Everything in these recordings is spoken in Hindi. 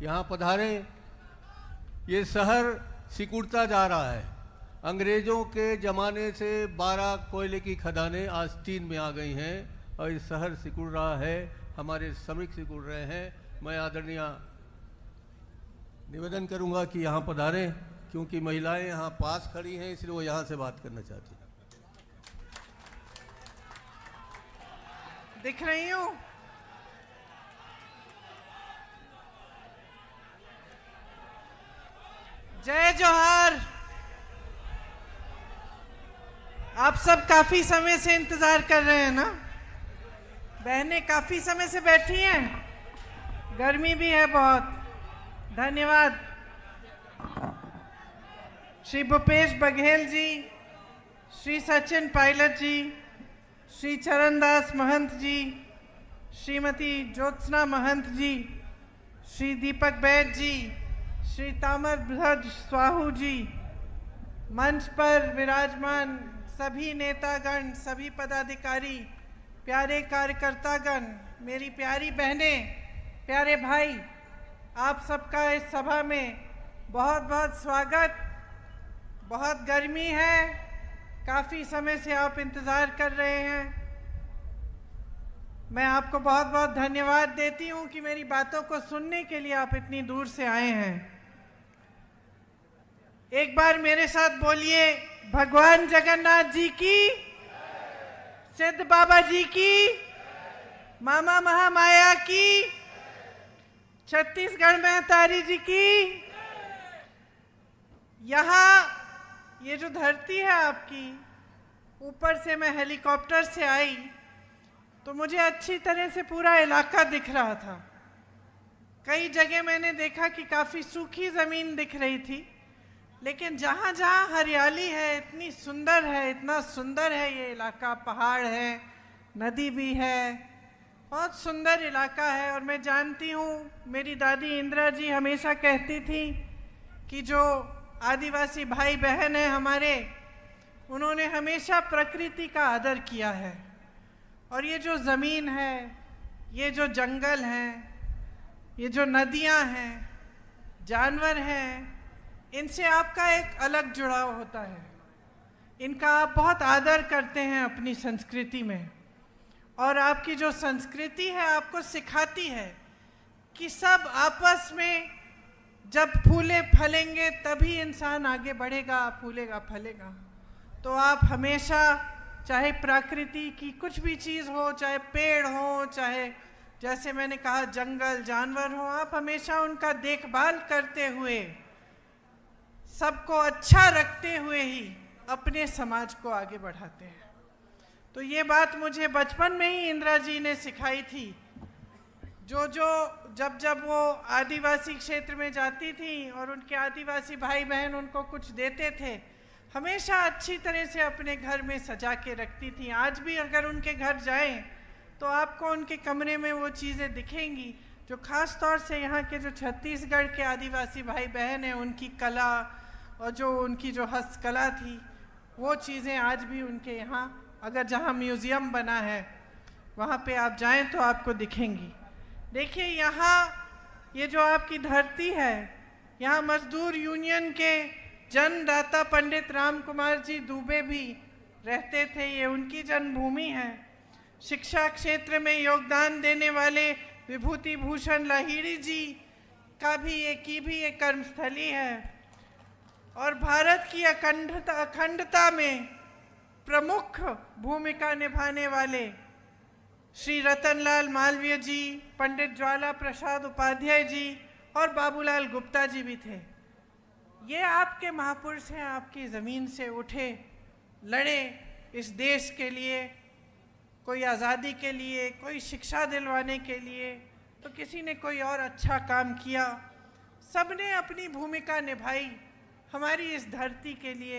यहाँ पधारे, ये शहर सिकुड़ता जा रहा है। अंग्रेज़ों के ज़माने से 12 कोयले की खदानें आज तीन में आ गई हैं और ये शहर सिकुड़ रहा है, हमारे श्रमिक सिकुड़ रहे हैं। मैं आदरणीय निवेदन करूँगा कि यहाँ पधारें, क्योंकि महिलाएँ यहाँ पास खड़ी हैं, इसलिए वो यहाँ से बात करना चाहती हैं। दिख रही हूँ? जय जोहार। आप सब काफ़ी समय से इंतज़ार कर रहे हैं ना? बहनें काफ़ी समय से बैठी हैं। गर्मी भी है बहुत। धन्यवाद। श्री भूपेश बघेल जी, श्री सचिन पायलट जी, श्री चरणदास महंत जी, श्रीमती ज्योत्सना महंत जी, श्री दीपक बैद जी श्री तामर ध्वज स्वाहू जी, मंच पर विराजमान सभी नेतागण, सभी पदाधिकारी, प्यारे कार्यकर्तागण, मेरी प्यारी बहनें, प्यारे भाई, आप सबका इस सभा में बहुत बहुत स्वागत। बहुत गर्मी है, काफ़ी समय से आप इंतज़ार कर रहे हैं। मैं आपको बहुत बहुत धन्यवाद देती हूँ कि मेरी बातों को सुनने के लिए आप इतनी दूर से आए हैं। एक बार मेरे साथ बोलिए, भगवान जगन्नाथ जी की, सिद्ध बाबा जी की, मामा महामाया की, छत्तीसगढ़ महतारी जी की। यहाँ, ये जो धरती है आपकी, ऊपर से मैं हेलीकॉप्टर से आई तो मुझे अच्छी तरह से पूरा इलाका दिख रहा था। कई जगह मैंने देखा कि काफ़ी सूखी ज़मीन दिख रही थी। लेकिन जहाँ जहाँ हरियाली है, इतनी सुंदर है, इतना सुंदर है ये इलाका। पहाड़ है, नदी भी है, बहुत सुंदर इलाका है। और मैं जानती हूँ, मेरी दादी इंदिरा जी हमेशा कहती थी कि जो आदिवासी भाई बहन हैं हमारे, उन्होंने हमेशा प्रकृति का आदर किया है। और ये जो ज़मीन है, ये जो जंगल हैं, ये जो नदियाँ हैं, जानवर हैं इनसे आपका एक अलग जुड़ाव होता है। इनका आप बहुत आदर करते हैं अपनी संस्कृति में। और आपकी जो संस्कृति है, आपको सिखाती है कि सब आपस में जब फूले फलेंगे, तभी इंसान आगे बढ़ेगा, फूलेगा, फलेगा। तो आप हमेशा चाहे प्रकृति की कुछ भी चीज़ हो, चाहे पेड़ हो, चाहे जैसे मैंने कहा, जंगल, जानवर हो, आप हमेशा उनका देखभाल करते हुए सबको अच्छा रखते हुए ही अपने समाज को आगे बढ़ाते हैं। तो ये बात मुझे बचपन में ही इंदिरा जी ने सिखाई थी। जो जो, जब जब वो आदिवासी क्षेत्र में जाती थी और उनके आदिवासी भाई बहन उनको कुछ देते थे, हमेशा अच्छी तरह से अपने घर में सजा के रखती थी। आज भी अगर उनके घर जाएँ तो आपको उनके कमरे में वो चीज़ें दिखेंगी, जो ख़ास तौर से यहाँ के जो छत्तीसगढ़ के आदिवासी भाई बहन हैं, उनकी कला और जो उनकी जो हस्तकला थी, वो चीज़ें आज भी उनके यहाँ, अगर जहाँ म्यूज़ियम बना है, वहाँ पे आप जाएँ तो आपको दिखेंगी। देखिए, यहाँ ये जो आपकी धरती है, यहाँ मजदूर यूनियन के जन्मदाता पंडित राम कुमार जी दुबे भी रहते थे, ये उनकी जन्मभूमि है। शिक्षा क्षेत्र में योगदान देने वाले विभूति भूषण लाहिड़ी जी का भी ये, की भी एक कर्मस्थली है। और भारत की अखंडता अखंडता में प्रमुख भूमिका निभाने वाले श्री रतनलाल मालवीय जी, पंडित ज्वाला प्रसाद उपाध्याय जी और बाबूलाल गुप्ता जी भी थे। ये आपके महापुरुष हैं, आपकी ज़मीन से उठे, लड़े इस देश के लिए, कोई आज़ादी के लिए, कोई शिक्षा दिलवाने के लिए तो किसी ने कोई और अच्छा काम किया। सबने अपनी भूमिका निभाई। हमारी इस धरती के लिए,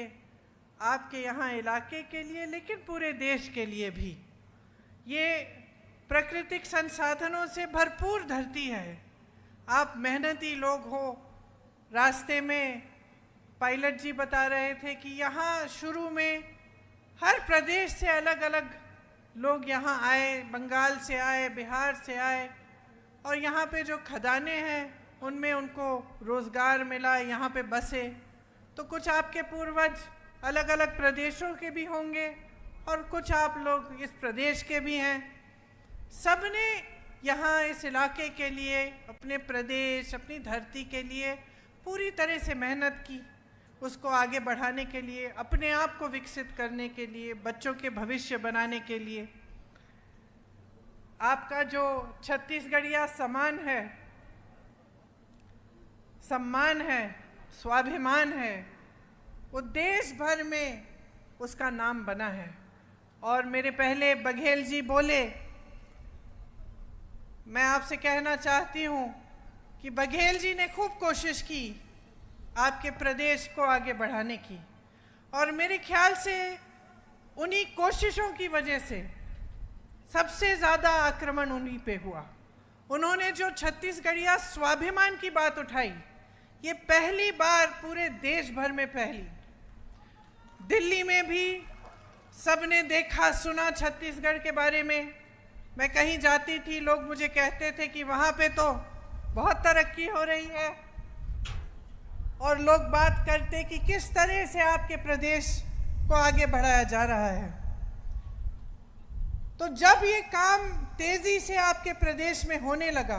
आपके यहाँ इलाके के लिए, लेकिन पूरे देश के लिए भी। ये प्राकृतिक संसाधनों से भरपूर धरती है। आप मेहनती लोग हो। रास्ते में पायलट जी बता रहे थे कि यहाँ शुरू में हर प्रदेश से अलग अलग लोग यहाँ आए, बंगाल से आए, बिहार से आए, और यहाँ पे जो खदानें हैं, उनमें उनको रोज़गार मिला, यहाँ पे बसे। तो कुछ आपके पूर्वज अलग अलग प्रदेशों के भी होंगे और कुछ आप लोग इस प्रदेश के भी हैं। सबने यहाँ इस इलाके के लिए, अपने प्रदेश, अपनी धरती के लिए पूरी तरह से मेहनत की। उसको आगे बढ़ाने के लिए, अपने आप को विकसित करने के लिए, बच्चों के भविष्य बनाने के लिए। आपका जो छत्तीसगढ़िया समान है, सम्मान है स्वाभिमान है। वो देश भर में उसका नाम बना है। और मेरे पहले बघेल जी बोले, मैं आपसे कहना चाहती हूँ कि बघेल जी ने खूब कोशिश की आपके प्रदेश को आगे बढ़ाने की। और मेरे ख्याल से उन्हीं कोशिशों की वजह से सबसे ज़्यादा आक्रमण उन्हीं पे हुआ। उन्होंने जो छत्तीसगढ़िया स्वाभिमान की बात उठाई ये पहली बार पूरे देश भर में पहली दिल्ली में भी सबने देखा, सुना छत्तीसगढ़ के बारे में। मैं कहीं जाती थी, लोग मुझे कहते थे कि वहाँ पे तो बहुत तरक्की हो रही है। और लोग बात करते कि किस तरह से आपके प्रदेश को आगे बढ़ाया जा रहा है। तो जब ये काम तेज़ी से आपके प्रदेश में होने लगा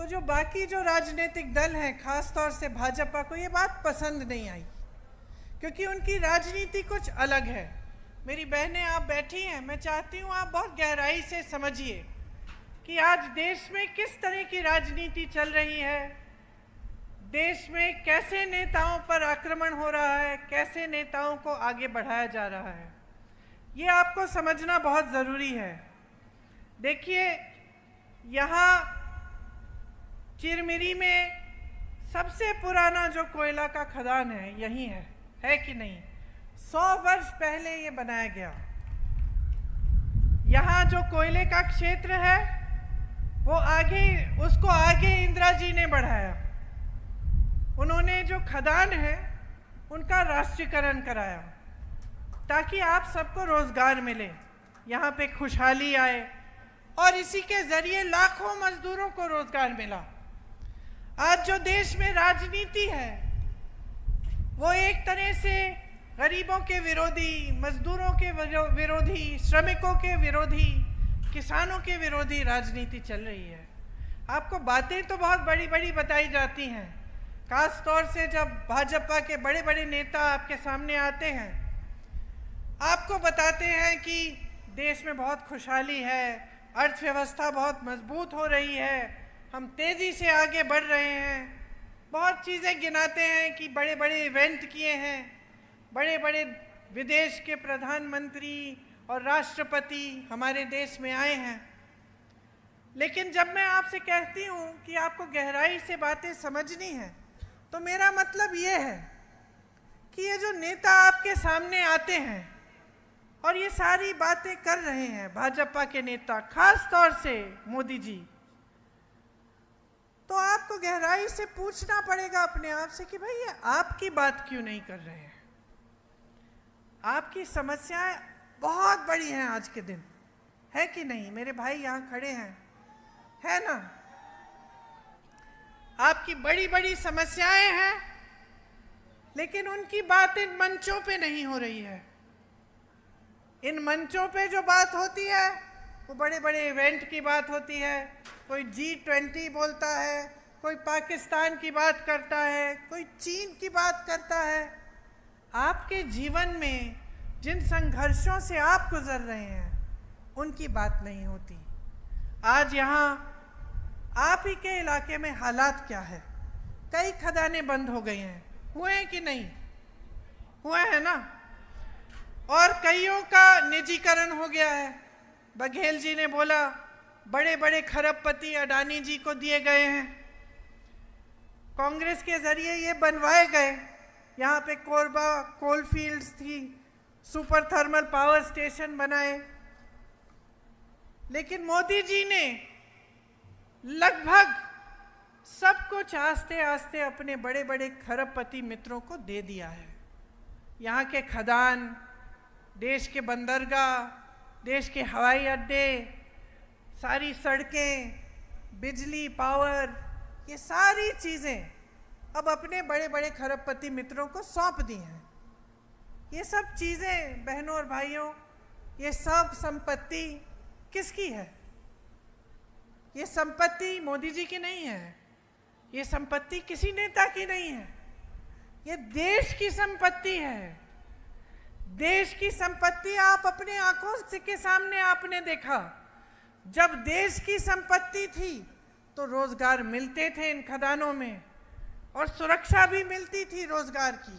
तो जो बाकी जो राजनीतिक दल हैं, खास तौर से भाजपा को ये बात पसंद नहीं आई। क्योंकि उनकी राजनीति कुछ अलग है। मेरी बहनें, आप बैठी हैं, मैं चाहती हूँ आप बहुत गहराई से समझिए कि आज देश में किस तरह की राजनीति चल रही है। देश में कैसे नेताओं पर आक्रमण हो रहा है, कैसे नेताओं को आगे बढ़ाया जा रहा है, ये आपको समझना बहुत ज़रूरी है। देखिए, यहाँ चिरमिरी में सबसे पुराना जो कोयला का खदान है, यही है। है कि नहीं? सौ वर्ष पहले ये बनाया गया। यहाँ जो कोयले का क्षेत्र है, वो आगे, उसको आगे इंदिरा जी ने बढ़ाया। उन्होंने जो खदान है, उनका राष्ट्रीयकरण कराया, ताकि आप सबको रोज़गार मिले। यहाँ पे खुशहाली आए, और इसी के ज़रिए लाखों मजदूरों को रोज़गार मिला। आज जो देश में राजनीति है, वो एक तरह से गरीबों के विरोधी, मजदूरों के विरोधी, श्रमिकों के विरोधी, किसानों के विरोधी राजनीति चल रही है। आपको बातें तो बहुत बड़ी बड़ी बताई जाती हैं, खास तौर से जब भाजपा के बड़े बड़े नेता आपके सामने आते हैं। आपको बताते हैं कि देश में बहुत खुशहाली है, अर्थव्यवस्था बहुत मज़बूत हो रही है हम तेज़ी से आगे बढ़ रहे हैं। बहुत चीज़ें गिनाते हैं कि बड़े बड़े इवेंट किए हैं। बड़े बड़े विदेश के प्रधानमंत्री और राष्ट्रपति हमारे देश में आए हैं। लेकिन जब मैं आपसे कहती हूँ कि आपको गहराई से बातें समझनी है तो मेरा मतलब ये है कि ये जो नेता आपके सामने आते हैं और ये सारी बातें कर रहे हैं, भाजपा के नेता खास तौर से मोदी जी तो आपको गहराई से पूछना पड़ेगा अपने आप से कि भाई ये आपकी बात क्यों नहीं कर रहे हैं? आपकी समस्याएँ बहुत बड़ी हैं आज के दिन। है कि नहीं? मेरे भाई यहाँ खड़े हैं। है ना? आपकी बड़ी बड़ी समस्याएँ हैं, लेकिन उनकी बात इन मंचों पे नहीं हो रही है। इन मंचों पे जो बात होती है, वो बड़े बड़े इवेंट की बात होती है। कोई जी ट्वेंटी बोलता है, कोई पाकिस्तान की बात करता है, कोई चीन की बात करता है। आपके जीवन में जिन संघर्षों से आप गुजर रहे हैं, उनकी बात नहीं होती। आज यहाँ आप ही के इलाके में हालात क्या है? कई खदानें बंद हो गई हैं। हुए हैं कि नहीं? हुए हैं ना? और कईयों का निजीकरण हो गया है। बघेल जी ने बोला बड़े बड़े खरबपति अडानी जी को दिए गए हैं। कांग्रेस के ज़रिए ये बनवाए गए। यहाँ पे कोरबा कोल फील्ड्स थी, सुपर थर्मल पावर स्टेशन बनाए। लेकिन मोदी जी ने लगभग सब कुछ आस्ते आस्ते अपने बड़े बड़े खरबपति मित्रों को दे दिया है। यहाँ के खदान, देश के बंदरगाह, देश के हवाई अड्डे सारी सड़कें, बिजली पावर ये सारी चीज़ें अब अपने बड़े बड़े खरबपति मित्रों को सौंप दी हैं। ये सब चीज़ें, बहनों और भाइयों, ये सब संपत्ति किसकी है? ये संपत्ति मोदी जी की नहीं है। ये संपत्ति किसी नेता की नहीं है। ये देश की संपत्ति है। देश की संपत्ति आप अपने आँखों के सामने आपने देखा। जब देश की संपत्ति थी तो रोज़गार मिलते थे इन खदानों में, और सुरक्षा भी मिलती थी रोज़गार की।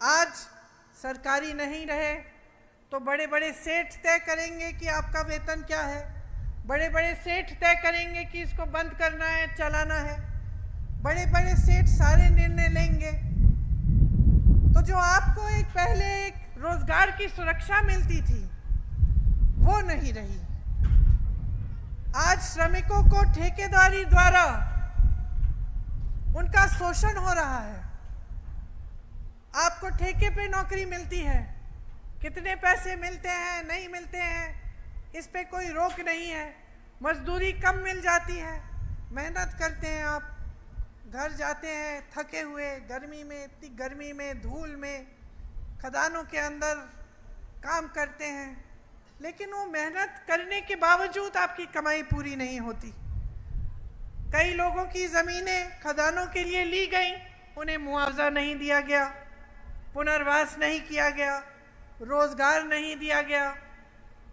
आज सरकारी नहीं रहे तो बड़े बड़े सेठ तय करेंगे कि आपका वेतन क्या है। बड़े बड़े सेठ तय करेंगे कि इसको बंद करना है, चलाना है। बड़े बड़े सेठ सारे निर्णय लेंगे। तो जो आपको एक पहले एक रोज़गार की सुरक्षा मिलती थी, वो नहीं रही। आज श्रमिकों को ठेकेदारी द्वारा उनका शोषण हो रहा है। आपको ठेके पे नौकरी मिलती है। कितने पैसे मिलते हैं, नहीं मिलते हैं, इस पे कोई रोक नहीं है। मजदूरी कम मिल जाती है। मेहनत करते हैं आप। घर जाते हैं, थके हुए, गर्मी में, इतनी गर्मी में, धूल में, खदानों के अंदर काम करते हैं। लेकिन वो मेहनत करने के बावजूद आपकी कमाई पूरी नहीं होती। कई लोगों की ज़मीनें खदानों के लिए ली गई, उन्हें मुआवजा नहीं दिया गया, पुनर्वास नहीं किया गया, रोज़गार नहीं दिया गया।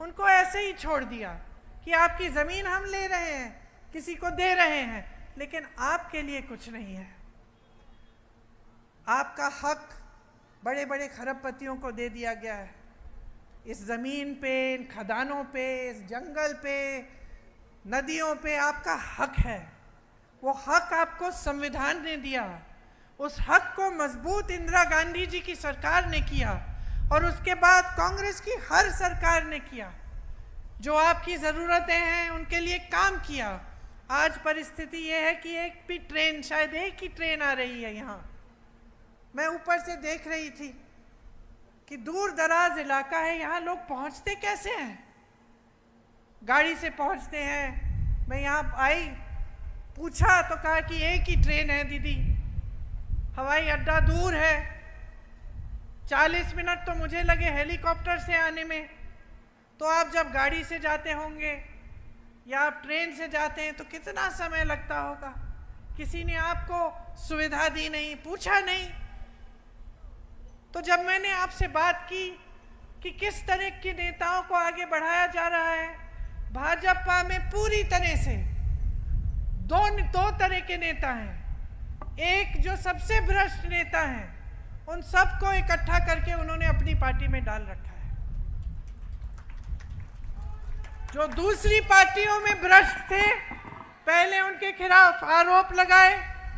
उनको ऐसे ही छोड़ दिया कि आपकी ज़मीन हम ले रहे हैं, किसी को दे रहे हैं, लेकिन आपके लिए कुछ नहीं है। आपका हक बड़े बड़े खरबपतियों को दे दिया गया है। इस ज़मीन पे, इन खदानों पे, इस जंगल पे, नदियों पे आपका हक है। वो हक आपको संविधान ने दिया। उस हक को मज़बूत इंदिरा गांधी जी की सरकार ने किया और उसके बाद कांग्रेस की हर सरकार ने किया। जो आपकी ज़रूरतें हैं, उनके लिए काम किया। आज परिस्थिति ये है कि एक भी ट्रेन, शायद एक ही ट्रेन आ रही है यहाँ। मैं ऊपर से देख रही थी। कि दूर दराज इलाका है, यहाँ लोग पहुँचते कैसे हैं? गाड़ी से पहुँचते हैं। मैं यहाँ आई, पूछा तो कहा कि एक ही ट्रेन है दीदी। हवाई अड्डा दूर है। चालीस मिनट तो मुझे लगे हेलीकॉप्टर से आने में। तो आप जब गाड़ी से जाते होंगे या आप ट्रेन से जाते हैं तो कितना समय लगता होगा? किसी ने आपको सुविधा दी नहीं, पूछा नहीं। तो जब मैंने आपसे बात की कि किस तरह के नेताओं को आगे बढ़ाया जा रहा है, भाजपा में पूरी तरह से दो दो तरह के नेता हैं। एक जो सबसे भ्रष्ट नेता हैं, उन सबको इकट्ठा करके उन्होंने अपनी पार्टी में डाल रखा है। जो दूसरी पार्टियों में भ्रष्ट थे, पहले उनके खिलाफ आरोप लगाए,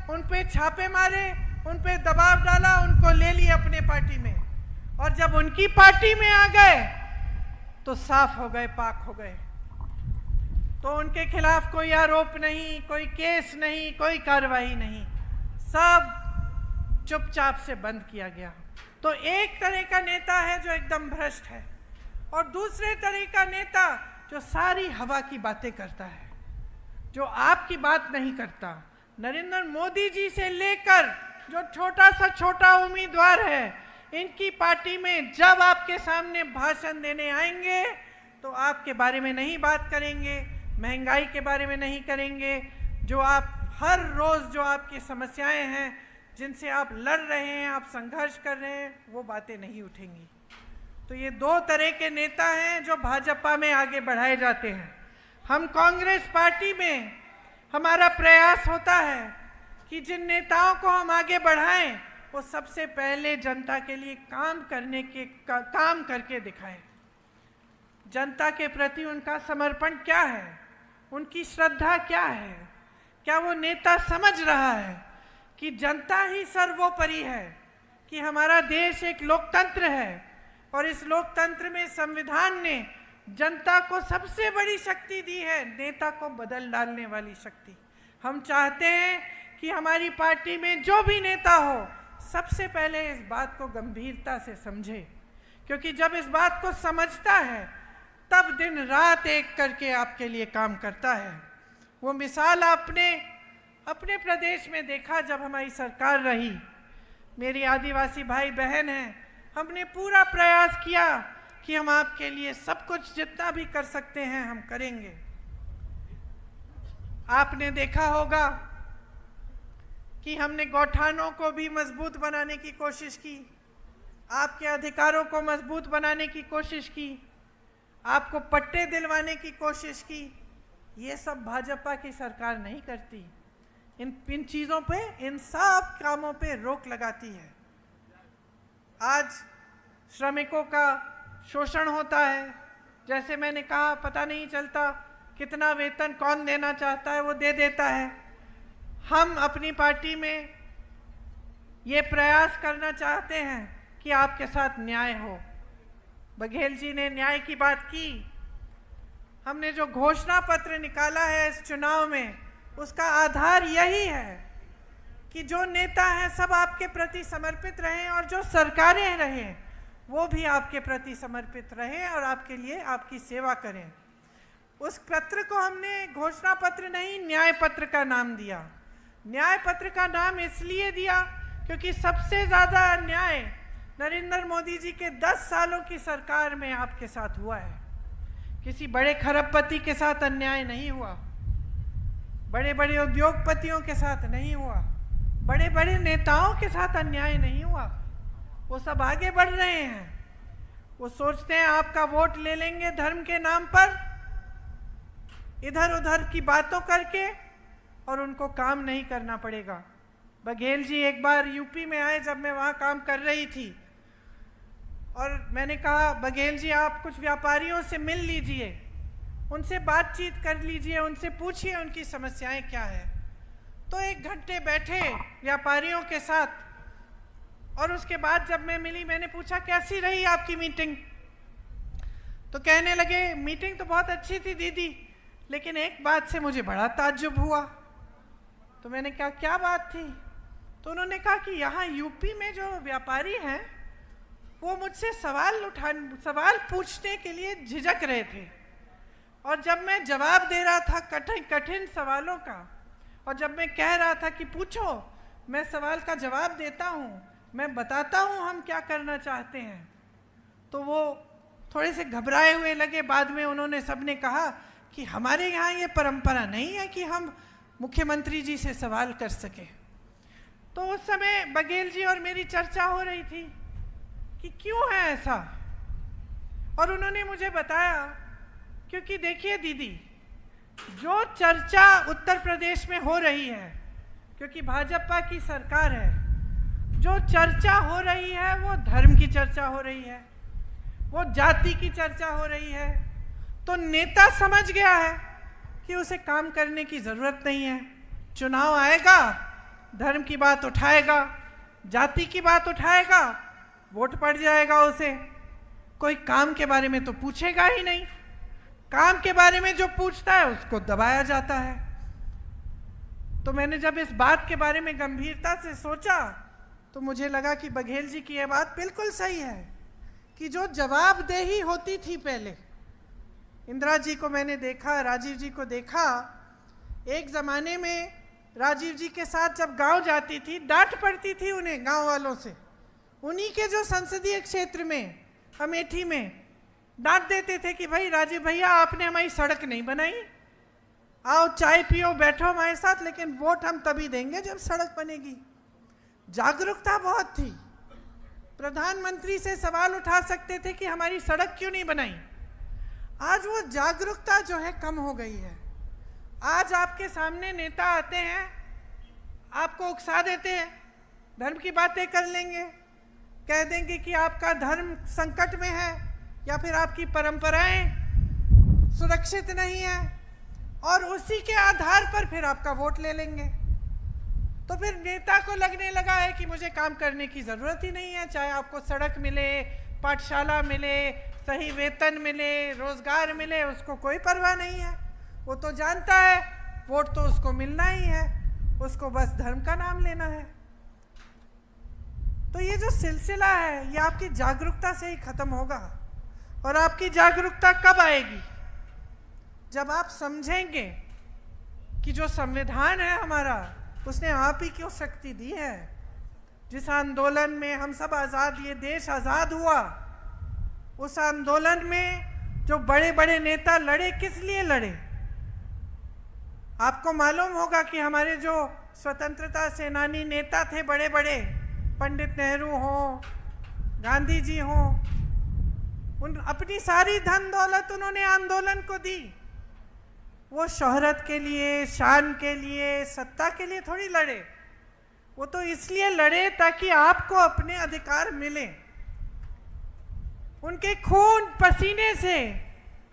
उन पे छापे मारे उन पर दबाव डाला, उनको ले लिया अपने पार्टी में। और जब उनकी पार्टी में आ गए तो साफ़ हो गए, पाक हो गए। तो उनके खिलाफ कोई आरोप नहीं, कोई केस नहीं, कोई कार्रवाई नहीं। सब चुपचाप से बंद किया गया। तो एक तरह का नेता है जो एकदम भ्रष्ट है, और दूसरे तरह का नेता जो सारी हवा की बातें करता है, जो आपकी बात नहीं करता। नरेंद्र मोदी जी से लेकर जो छोटा सा छोटा उम्मीदवार है, इनकी पार्टी में जब आपके सामने भाषण देने आएँगे तो आपके बारे में नहीं बात करेंगे, महँगाई के बारे में नहीं करेंगे, जो आप हर रोज़ जो आपकी समस्याएँ हैं, जिनसे आप लड़ रहे हैं, आप संघर्ष कर रहे हैं, वो बातें नहीं उठेंगी। तो ये दो तरह के नेता हैं जो भाजपा में आगे बढ़ाए जाते हैं। हम कांग्रेस पार्टी में हमारा प्रयास होता है कि जिन नेताओं को हम आगे बढ़ाएँ वो सबसे पहले जनता के लिए काम करने के का, काम करके दिखाएँ। जनता के प्रति उनका समर्पण क्या है? उनकी श्रद्धा क्या है? क्या वो नेता समझ रहा है कि जनता ही सर्वोपरि है कि हमारा देश एक लोकतंत्र है और इस लोकतंत्र में संविधान ने जनता को सबसे बड़ी शक्ति दी है नेता को बदल डालने वाली शक्ति। हम चाहते हैं कि हमारी पार्टी में जो भी नेता हो, सबसे पहले इस बात को गंभीरता से समझे। क्योंकि जब इस बात को समझता है, तब दिन रात एक करके आपके लिए काम करता है। वो मिसाल आपने, अपने प्रदेश में देखा जब हमारी सरकार रही। मेरी आदिवासी भाई बहन हैं, हमने पूरा प्रयास किया कि हम आपके लिए सब कुछ जितना भी कर सकते हैं, हम करेंगे। आपने देखा होगा कि हमने गौठानों को भी मज़बूत बनाने की कोशिश की। आपके अधिकारों को मज़बूत बनाने की कोशिश की। आपको पट्टे दिलवाने की कोशिश की। ये सब भाजपा की सरकार नहीं करती। इन इन चीज़ों पे, इन सब कामों पे रोक लगाती है। आज श्रमिकों का शोषण होता है। जैसे मैंने कहा, पता नहीं चलता कितना वेतन कौन देना चाहता है, वो दे देता है। हम अपनी पार्टी में ये प्रयास करना चाहते हैं कि आपके साथ न्याय हो। बघेल जी ने न्याय की बात की। हमने जो घोषणा पत्र निकाला है इस चुनाव में, उसका आधार यही है कि जो नेता हैं, सब आपके प्रति समर्पित रहें और जो सरकारें रहें, वो भी आपके प्रति समर्पित रहें और आपके लिए आपकी सेवा करें। उस पत्र को हमने घोषणा पत्र नहीं, न्याय पत्र का नाम दिया। न्याय पत्र का नाम इसलिए दिया क्योंकि सबसे ज़्यादा अन्याय नरेंद्र मोदी जी के 10 सालों की सरकार में आपके साथ हुआ है। किसी बड़े खरबपति के साथ अन्याय नहीं हुआ। बड़े बड़े उद्योगपतियों के साथ नहीं हुआ। बड़े बड़े नेताओं के साथ अन्याय नहीं हुआ। वो सब आगे बढ़ रहे हैं। वो सोचते हैं आपका वोट ले लेंगे धर्म के नाम पर। इधर उधर की बातों करके और उनको काम नहीं करना पड़ेगा। बघेल जी, एक बार यूपी में आए जब मैं वहाँ काम कर रही थी। और मैंने कहा, बघेल जी, आप कुछ व्यापारियों से मिल लीजिए। उनसे बातचीत कर लीजिए, उनसे पूछिए उनकी समस्याएँ क्या है। तो एक घंटे बैठे व्यापारियों के साथ। और उसके बाद जब मैं मिली, मैंने पूछा, कैसी रही आपकी मीटिंग? तो कहने लगे, मीटिंग तो बहुत अच्छी थी, दीदी, लेकिन एक बात से मुझे बड़ा ताज्जुब हुआ। तो मैंने कहा, क्या बात थी? तो उन्होंने कहा कि, यहाँ यूपी में जो व्यापारी हैं, वो मुझसे सवाल उठा सवाल पूछने के लिए झिझक रहे थे। और जब मैं जवाब दे रहा था कठिन कठिन सवालों का, और जब मैं कह रहा था कि, पूछो, मैं सवाल का जवाब देता हूँ, मैं बताता हूँ हम क्या करना चाहते हैं। तो वो थोड़े से घबराए हुए लगे। बाद में उन्होंने सबने कहा कि, हमारे यहाँ ये परंपरा नहीं है कि हम मुख्यमंत्री जी से सवाल कर सके। तो उस समय बघेल जी और मेरी चर्चा हो रही थी कि क्यों है ऐसा? और उन्होंने मुझे बताया, क्योंकि देखिए दीदी, जो चर्चा उत्तर प्रदेश में हो रही है, क्योंकि भाजपा की सरकार है, जो चर्चा हो रही है, वो धर्म की चर्चा हो रही है, वो जाति की चर्चा हो रही है तो नेता समझ गया है कि उसे काम करने की ज़रूरत नहीं है। चुनाव आएगा, धर्म की बात उठाएगा, जाति की बात उठाएगा, वोट पड़ जाएगा उसे। कोई काम के बारे में तो पूछेगा ही नहीं। काम के बारे में जो पूछता है, उसको दबाया जाता है। तो मैंने जब इस बात के बारे में गंभीरता से सोचा तो मुझे लगा कि बघेल जी की यह बात बिल्कुल सही है, कि जो जवाबदेही होती थी पहले इंदिरा जी को मैंने देखा, राजीव जी को देखा। एक ज़माने में राजीव जी के साथ जब गाँव जाती थी, डांट पड़ती थी उन्हें गाँव वालों से। उन्हीं के जो संसदीय क्षेत्र में, अमेठी में, डांट देते थे कि भाई, राजीव भैया, आपने हमारी सड़क नहीं बनाई। आओ, चाय पियो, बैठो हमारे साथ, लेकिन वोट हम तभी देंगे जब सड़क बनेगी। जागरूकता बहुत थी। प्रधानमंत्री से सवाल उठा सकते थे कि हमारी सड़क क्यों नहीं बनाई? आज वो जागरूकता जो है कम हो गई है। आज आपके सामने नेता आते हैं, आपको उकसा देते हैं, धर्म की बातें कर लेंगे, कह देंगे कि आपका धर्म संकट में है या फिर आपकी परंपराएँ सुरक्षित नहीं है और उसी के आधार पर फिर आपका वोट ले लेंगे। तो फिर नेता को लगने लगा है कि मुझे काम करने की ज़रूरत ही नहीं है, चाहे आपको सड़क मिले, पाठशाला मिले सही वेतन मिले, रोज़गार मिले, उसको कोई परवाह नहीं है। वो तो जानता है, वोट तो उसको मिलना ही है। उसको बस धर्म का नाम लेना है। तो ये जो सिलसिला है, ये आपकी जागरूकता से ही खत्म होगा। और आपकी जागरूकता कब आएगी? जब आप समझेंगे कि जो संविधान है हमारा, उसने आप ही क्यों शक्ति दी है? जिस आंदोलन में हम सब आज़ाद, ये देश आज़ाद हुआ उस आंदोलन में जो बड़े बड़े नेता लड़े, किस लिए लड़े? आपको मालूम होगा कि हमारे जो स्वतंत्रता सेनानी नेता थे बड़े बड़े पंडित नेहरू हो, गांधी जी हो, उन अपनी सारी धन दौलत उन्होंने आंदोलन को दी। वो शोहरत के लिए, शान के लिए, सत्ता के लिए थोड़ी लड़े। वो तो इसलिए लड़े ताकि आपको अपने अधिकार मिले। उनके खून पसीने से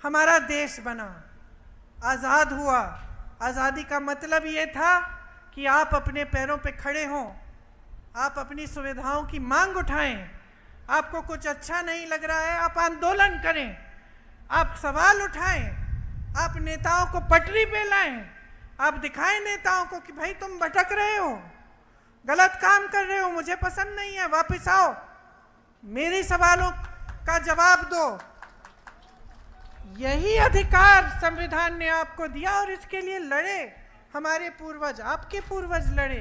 हमारा देश बना। आज़ाद हुआ। आज़ादी का मतलब ये था कि आप अपने पैरों पे खड़े हों। आप अपनी सुविधाओं की मांग उठाएँ। आपको कुछ अच्छा नहीं लग रहा है, आप आंदोलन करें। आप सवाल उठाएँ। आप नेताओं को पटरी पे लाएँ। आप दिखाएँ नेताओं को कि भाई तुम भटक रहे हो। गलत काम कर रहे हो, मुझे पसंद नहीं है, वापस आओ। मेरे सवालों का जवाब दो। यही अधिकार संविधान ने आपको दिया और इसके लिए लड़े। हमारे पूर्वज, आपके पूर्वज लड़े।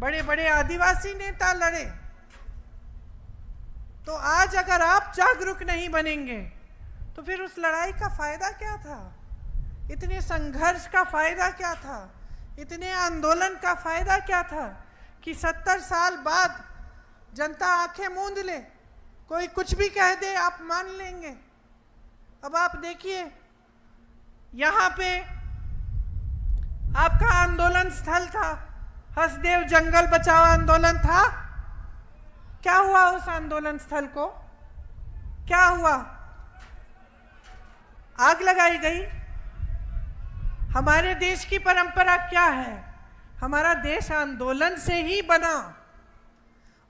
बड़े बड़े आदिवासी नेता लड़े। तो आज अगर आप जागरूक नहीं बनेंगे तो फिर उस लड़ाई का फ़ायदा क्या था? इतने संघर्ष का फ़ायदा क्या था? इतने आंदोलन का फ़ायदा क्या था कि सत्तर साल बाद जनता आँखें मूंद ले कोई कुछ भी कह दे, आप मान लेंगे। अब आप देखिए, यहाँ पे आपका आंदोलन स्थल था। हसदेव जंगल बचाओ आंदोलन था। क्या हुआ उस आंदोलन स्थल को? क्या हुआ? आग लगाई गई। हमारे देश की परंपरा क्या है? हमारा देश आंदोलन से ही बना।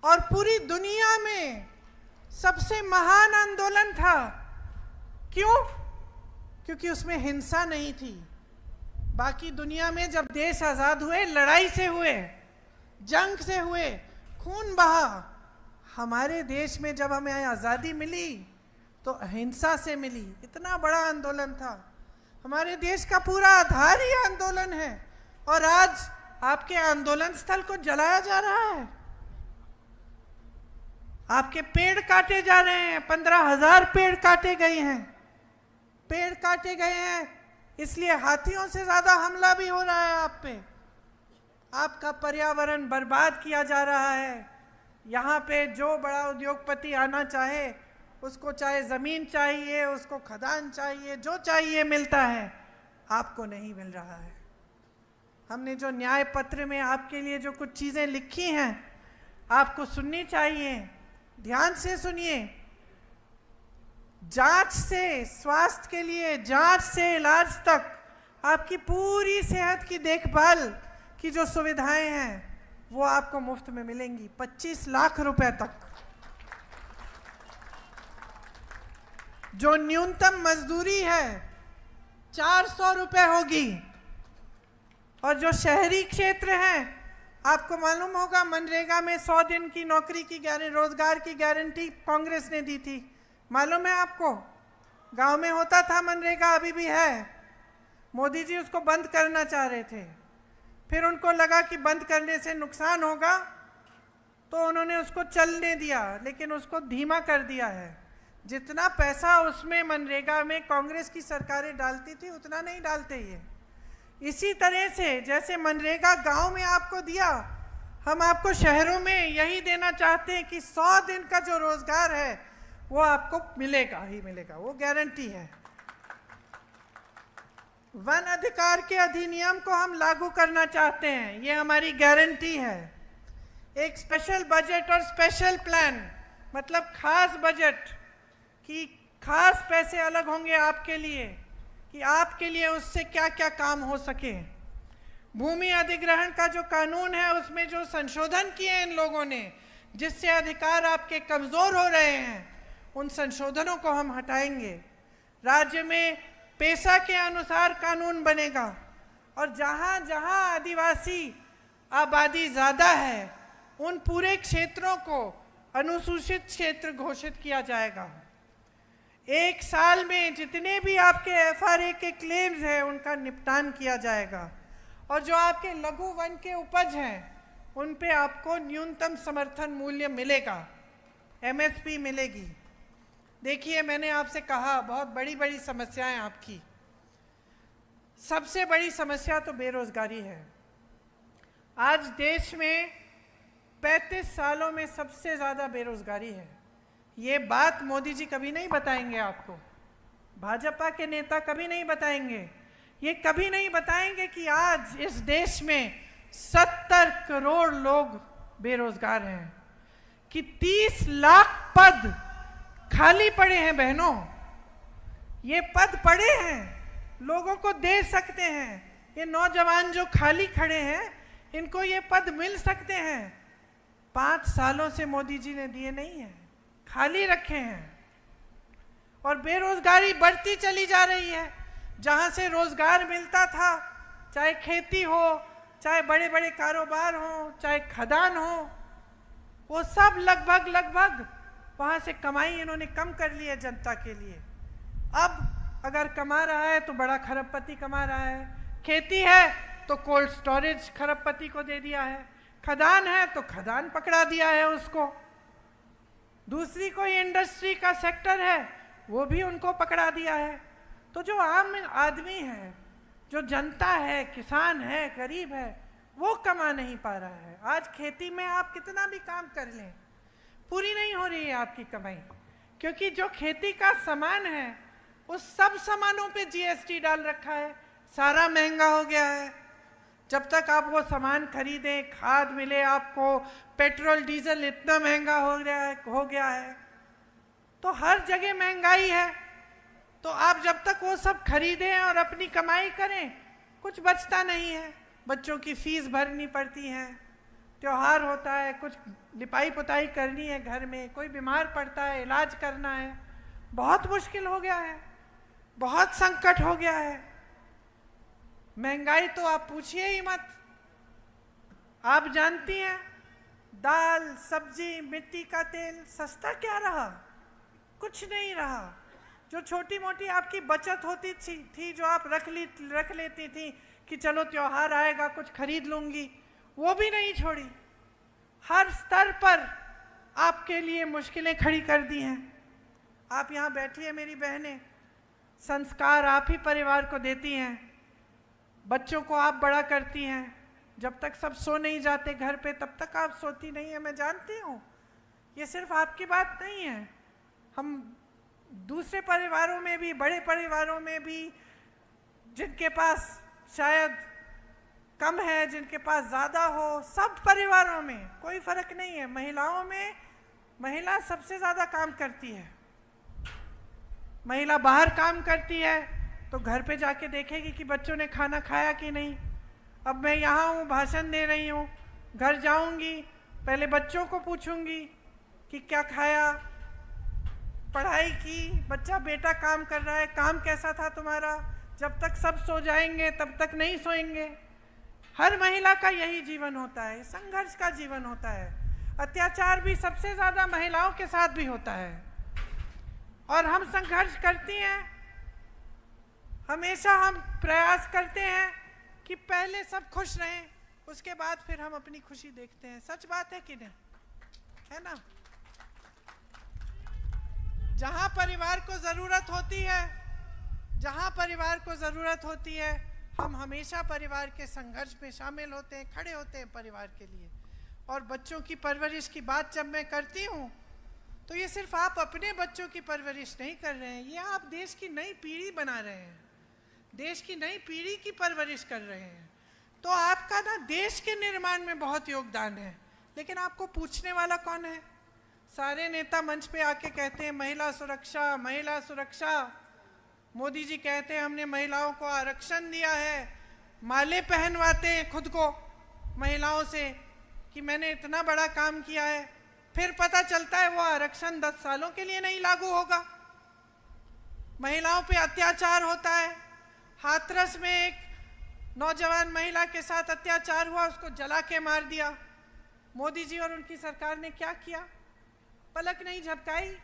और पूरी दुनिया में सबसे महान आंदोलन था। क्यों? क्योंकि उसमें हिंसा नहीं थी। बाकी दुनिया में जब देश आज़ाद हुए, लड़ाई से हुए, जंग से हुए, खून बहा, हमारे देश में जब हमें आज़ादी मिली तो अहिंसा से मिली। इतना बड़ा आंदोलन था। हमारे देश का पूरा आधार ही आंदोलन है। और आज आपके आंदोलन स्थल को जलाया जा रहा है। आपके पेड़ काटे जा रहे हैं। पंद्रह हज़ार पेड़ काटे गए हैं। पेड़ काटे गए हैं। इसलिए हाथियों से ज़्यादा हमला भी हो रहा है आप पे। आपका पर्यावरण बर्बाद किया जा रहा है। यहाँ पे जो बड़ा उद्योगपति आना चाहे, उसको चाहे ज़मीन चाहिए, उसको खदान चाहिए, जो चाहिए मिलता है, आपको नहीं मिल रहा है। हमने जो न्याय पत्र में आपके लिए जो कुछ चीज़ें लिखी हैं, आपको सुननी चाहिए। ध्यान से सुनिए। जाँच से, स्वास्थ्य के लिए जाँच से इलाज तक आपकी पूरी सेहत की देखभाल की जो सुविधाएँ हैं, वो आपको मुफ़्त में मिलेंगी 25 लाख रुपए तक। जो न्यूनतम मजदूरी है, चार सौ होगी। और जो शहरी क्षेत्र हैं आपको मालूम होगा मनरेगा में सौ दिन की नौकरी की गारंटी रोज़गार की गारंटी कांग्रेस ने दी थी। मालूम है आपको? गाँव में होता था मनरेगा, अभी भी है। मोदी जी उसको बंद करना चाह रहे थे। फिर उनको लगा कि बंद करने से नुकसान होगा तो उन्होंने उसको चलने दिया, लेकिन उसको धीमा कर दिया है। जितना पैसा उसमें मनरेगा में कांग्रेस की सरकारें डालती थी, उतना नहीं डालते ये। इसी तरह से जैसे मनरेगा गाँव में आपको दिया, हम आपको शहरों में यही देना चाहते हैं कि सौ दिन का जो रोज़गार है, वो आपको मिलेगा ही मिलेगा, वो गारंटी है। वन अधिकार के अधिनियम को हम लागू करना चाहते हैं, ये हमारी गारंटी है। एक स्पेशल बजट और स्पेशल प्लान मतलब खास बजट कि खास पैसे अलग होंगे आपके लिए। कि आपके लिए उससे क्या क्या काम हो सके। भूमि अधिग्रहण का जो कानून है, उसमें जो संशोधन किए इन लोगों ने, जिससे अधिकार आपके कमज़ोर हो रहे हैं, उन संशोधनों को हम हटाएँगे। राज्य में पेशा के अनुसार कानून बनेगा, और जहाँ जहाँ आदिवासी आबादी ज़्यादा है, उन पूरे क्षेत्रों को अनुसूचित क्षेत्र घोषित किया जाएगा। एक साल में जितने भी आपके एफ़ के क्लेम्स हैं, उनका निपटान किया जाएगा। और जो आपके लघु वन के उपज हैं, उन पे आपको न्यूनतम समर्थन मूल्य मिलेगा। एमएसपी मिलेगी। देखिए, मैंने आपसे कहा, बहुत बड़ी बड़ी समस्याएँ आपकी। सबसे बड़ी समस्या तो बेरोजगारी है। आज देश में 35 सालों में सबसे ज़्यादा बेरोजगारी है। ये बात मोदी जी कभी नहीं बताएँगे आपको। भाजपा के नेता कभी नहीं बताएँगे। ये कभी नहीं बताएँगे कि आज इस देश में 70 करोड़ लोग बेरोजगार हैं, कि 30 लाख पद खाली पड़े हैं बहनों। ये पद पड़े हैं, लोगों को दे सकते हैं। ये नौजवान जो खाली खड़े हैं, इनको ये पद मिल सकते हैं। पाँच सालों से मोदी जी ने दिए नहीं है। खाली रखे हैं। और बेरोजगारी बढ़ती चली जा रही है। जहाँ से रोज़गार मिलता था, चाहे खेती हो, चाहे बड़े बड़े कारोबार हो, चाहे खदान हो, वो सब लगभग लगभग वहाँ से कमाई इन्होंने कम कर ली है जनता के लिए। अब अगर कमा रहा है तो बड़ा खरबपति कमा रहा है। खेती है तो कोल्ड स्टोरेज खरबपति को दे दिया है। खदान है तो खदान पकड़ा दिया है उसको। दूसरी कोई इंडस्ट्री का सेक्टर है, वो भी उनको पकड़ा दिया है। तो जो आम आदमी है, जो जनता है, किसान है, गरीब है, वो कमा नहीं पा रहा है। आज खेती में आप कितना भी काम कर लें, पूरी नहीं हो रही है आपकी कमाई। क्योंकि जो खेती का सामान है, उस सब सामानों पे जीएसटी डाल रखा है। सारा महँगा हो गया है। जब तक आप वो सामान खरीदें, खाद मिले आपको, पेट्रोल, डीजल इतना महँगा हो गया है, हो गया है तो हर जगह महँगाई है। तो आप जब तक वो सब खरीदें और अपनी कमाई करें, कुछ बचता नहीं है। बच्चों की फ़ीस भरनी पड़ती है, त्यौहार होता है, कुछ लिपाई पुताई करनी है घर में, कोई बीमार पड़ता है, इलाज करना है, बहुत मुश्किल हो गया है, बहुत संकट हो गया है। महँगाई तो आप पूछिए ही मत। आप जानती हैं, दाल, सब्ज़ी, मिट्टी का तेल सस्ता क्या रहा? कुछ नहीं रहा। जो छोटी मोटी आपकी बचत होती थी थी जो आप रख ली, रख लेती थी कि चलो त्योहार आएगा, कुछ खरीद लूँगी, वो भी नहीं छोड़ी। हर स्तर पर आपके लिए मुश्किलें खड़ी कर दी हैं। आप यहाँ बैठी है मेरी बहनें। संस्कार आप ही परिवार को देती हैं। बच्चों को आप बड़ा करती हैं। जब तक सब सो नहीं जाते घर पे, तब तक आप सोती नहीं है, मैं जानती हूँ। ये सिर्फ़ आपकी बात नहीं है। हम दूसरे परिवारों में भी, बड़े परिवारों में भी, जिनके पास शायद कम है, जिनके पास ज़्यादा हो, सब परिवारों में, कोई फ़र्क नहीं है। महिलाओं में, महिला सबसे ज़्यादा काम करती है। महिला बाहर काम करती है तो घर पे जाके देखेगी कि बच्चों ने खाना खाया कि नहीं। अब मैं यहाँ हूँ, भाषण दे रही हूँ। घर जाऊँगी, पहले बच्चों को पूछूँगी कि क्या खाया, पढ़ाई की, बच्चा बेटा काम कर रहा है, काम कैसा था तुम्हारा? जब तक सब सो जाएँगे, तब तक नहीं सोएँगे। हर महिला का यही जीवन होता है, संघर्ष का जीवन होता है। अत्याचार भी सबसे ज़्यादा महिलाओं के साथ भी होता है। और हम संघर्ष करती हैं हमेशा हम प्रयास करते हैं कि पहले सब खुश रहें, उसके बाद फिर हम अपनी खुशी देखते हैं। सच बात है कि नहीं? है ना? जहाँ परिवार को ज़रूरत होती है, जहाँ परिवार को ज़रूरत होती है, हम हमेशा परिवार के संघर्ष में शामिल होते हैं, खड़े होते हैं परिवार के लिए। और बच्चों की परवरिश की बात जब मैं करती हूँ तो ये सिर्फ़ आप अपने बच्चों की परवरिश नहीं कर रहे हैं, ये आप देश की नई पीढ़ी बना रहे हैं। देश की नई पीढ़ी की परवरिश कर रहे हैं। तो आपका ना देश के निर्माण में बहुत योगदान है। लेकिन आपको पूछने वाला कौन है? सारे नेता मंच पे आके कहते हैं, महिला सुरक्षा महिला सुरक्षा। मोदी जी कहते हैं, हमने महिलाओं को आरक्षण दिया है। माले पहनवाते हैं खुद को महिलाओं से कि मैंने इतना बड़ा काम किया है। फिर पता चलता है वो आरक्षण दस सालों के लिए नहीं लागू होगा। महिलाओं पे अत्याचार होता है। हाथरस में एक नौजवान महिला के साथ अत्याचार हुआ, उसको जला के मार दिया। मोदी जी और उनकी सरकार ने क्या किया? पलक नहीं झपकाई।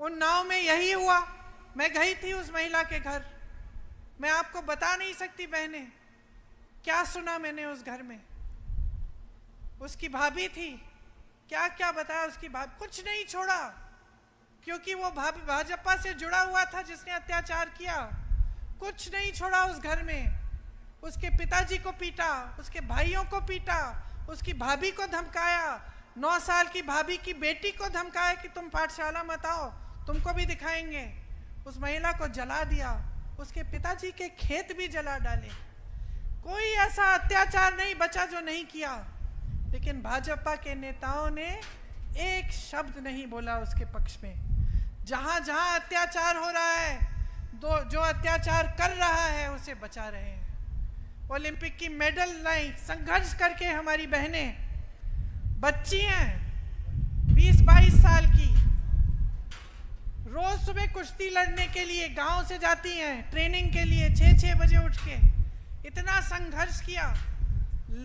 उन नाव में यही हुआ। मैं गई थी उस महिला के घर। मैं आपको बता नहीं सकती बहने, क्या सुना मैंने उस घर में? उसकी भाभी थी। क्या क्या बताया उसकी भाभी? कुछ नहीं छोड़ा, क्योंकि वो भाभी भाजपा से जुड़ा हुआ था जिसने अत्याचार किया। कुछ नहीं छोड़ा उस घर में। उसके पिताजी को पीटा, उसके भाइयों को पीटा, उसकी भाभी को धमकाया, नौ साल की भाभी की बेटी को धमकाया कि तुम पाठशाला मत आओ, तुमको भी दिखाएँगे। उस महिला को जला दिया, उसके पिताजी के खेत भी जला डाले। कोई ऐसा अत्याचार नहीं बचा जो नहीं किया। लेकिन भाजपा के नेताओं ने एक शब्द नहीं बोला उसके पक्ष में। जहाँ जहाँ अत्याचार हो रहा है दो, जो अत्याचार कर रहा है, उसे बचा रहे हैं। ओलंपिक की मेडल लाई संघर्ष करके हमारी बहनें, बच्ची हैं बीस बाईस साल की। रोज सुबह कुश्ती लड़ने के लिए गाँव से जाती हैं, ट्रेनिंग के लिए छः छः बजे उठ के। इतना संघर्ष किया,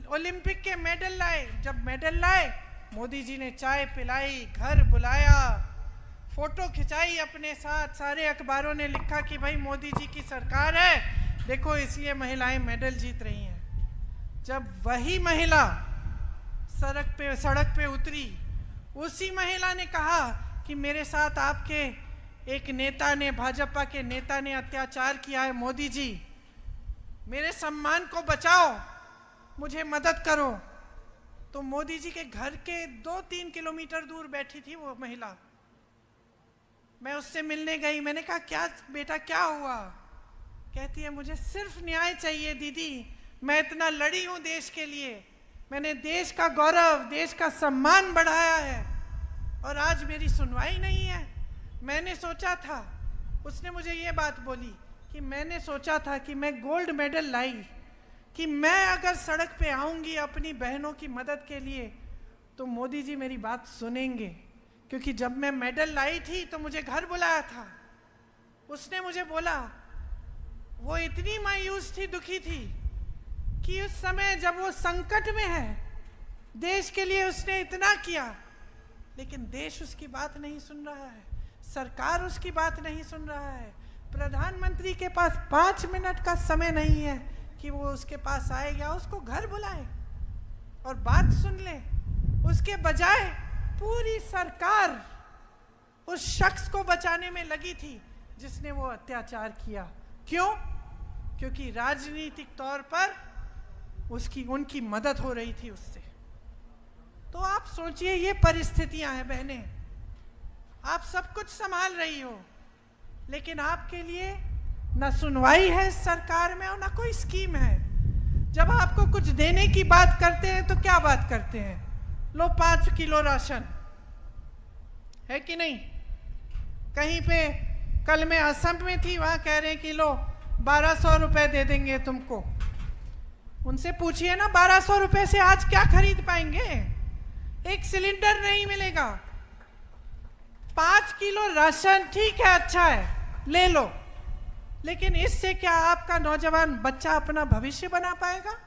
ओलंपिक के मेडल लाए। जब मेडल लाए, मोदी जी ने चाय पिलाई, घर बुलाया। फ़ोटो खिंचाई अपने साथ। सारे अखबारों ने लिखा कि भाई मोदी जी की सरकार है। देखो, इसलिए महिलाएँ मेडल जीत रही हैं। जब वही महिला सड़क पे सड़क पे उतरी, उसी महिला ने कहा कि मेरे साथ आपके एक नेता ने, भाजपा के नेता ने अत्याचार किया है मोदी जी। मेरे सम्मान को बचाओ, मुझे मदद करो। तो मोदी जी के घर के दो तीन किलोमीटर दूर बैठी थी वो महिला। मैं उससे मिलने गई, मैंने कहा, क्या बेटा, क्या हुआ? कहती है, मुझे सिर्फ़ न्याय चाहिए दीदी, मैं इतना लड़ी हूँ देश के लिए। मैंने देश का गौरव, देश का सम्मान बढ़ाया है और आज मेरी सुनवाई नहीं है। मैंने सोचा था, उसने मुझे ये बात बोली कि मैंने सोचा था कि मैं गोल्ड मेडल लाई, कि मैं अगर सड़क पे आऊँगी अपनी बहनों की मदद के लिए तो मोदी जी मेरी बात सुनेंगे। क्योंकि जब मैं मेडल लाई थी तो मुझे घर बुलाया था। उसने मुझे बोला, वो इतनी मायूस थी, दुखी थी, कि उस समय जब वो संकट में है, देश के लिए उसने इतना किया। लेकिन देश उसकी बात नहीं सुन रहा है, सरकार उसकी बात नहीं सुन रहा है, प्रधानमंत्री के पास पाँच मिनट का समय नहीं है कि वो उसके पास आए या उसको घर बुलाए और बात सुन ले। उसके बजाय पूरी सरकार उस शख्स को बचाने में लगी थी जिसने वो अत्याचार किया। क्यों? क्योंकि राजनीतिक तौर पर उसकी, उनकी मदद हो रही थी उससे। तो आप सोचिए, ये परिस्थितियाँ हैं बहने। आप सब कुछ संभाल रही हो, लेकिन आपके लिए न सुनवाई है सरकार में और ना कोई स्कीम है। जब आपको कुछ देने की बात करते हैं तो क्या बात करते हैं? लो पाँच किलो राशन। है कि नहीं? कहीं पे कल मैं असम में थी, वहाँ कह रहे कि लो, बारह सौ रुपये दे देंगे तुमको। उनसे पूछिए ना, बारह सौ रुपये से आज क्या खरीद पाएँगे? एक सिलेंडर नहीं मिलेगा। पाँच किलो राशन, ठीक है अच्छा है, ले लो। लेकिन इससे क्या आपका नौजवान बच्चा अपना भविष्य बना पाएगा?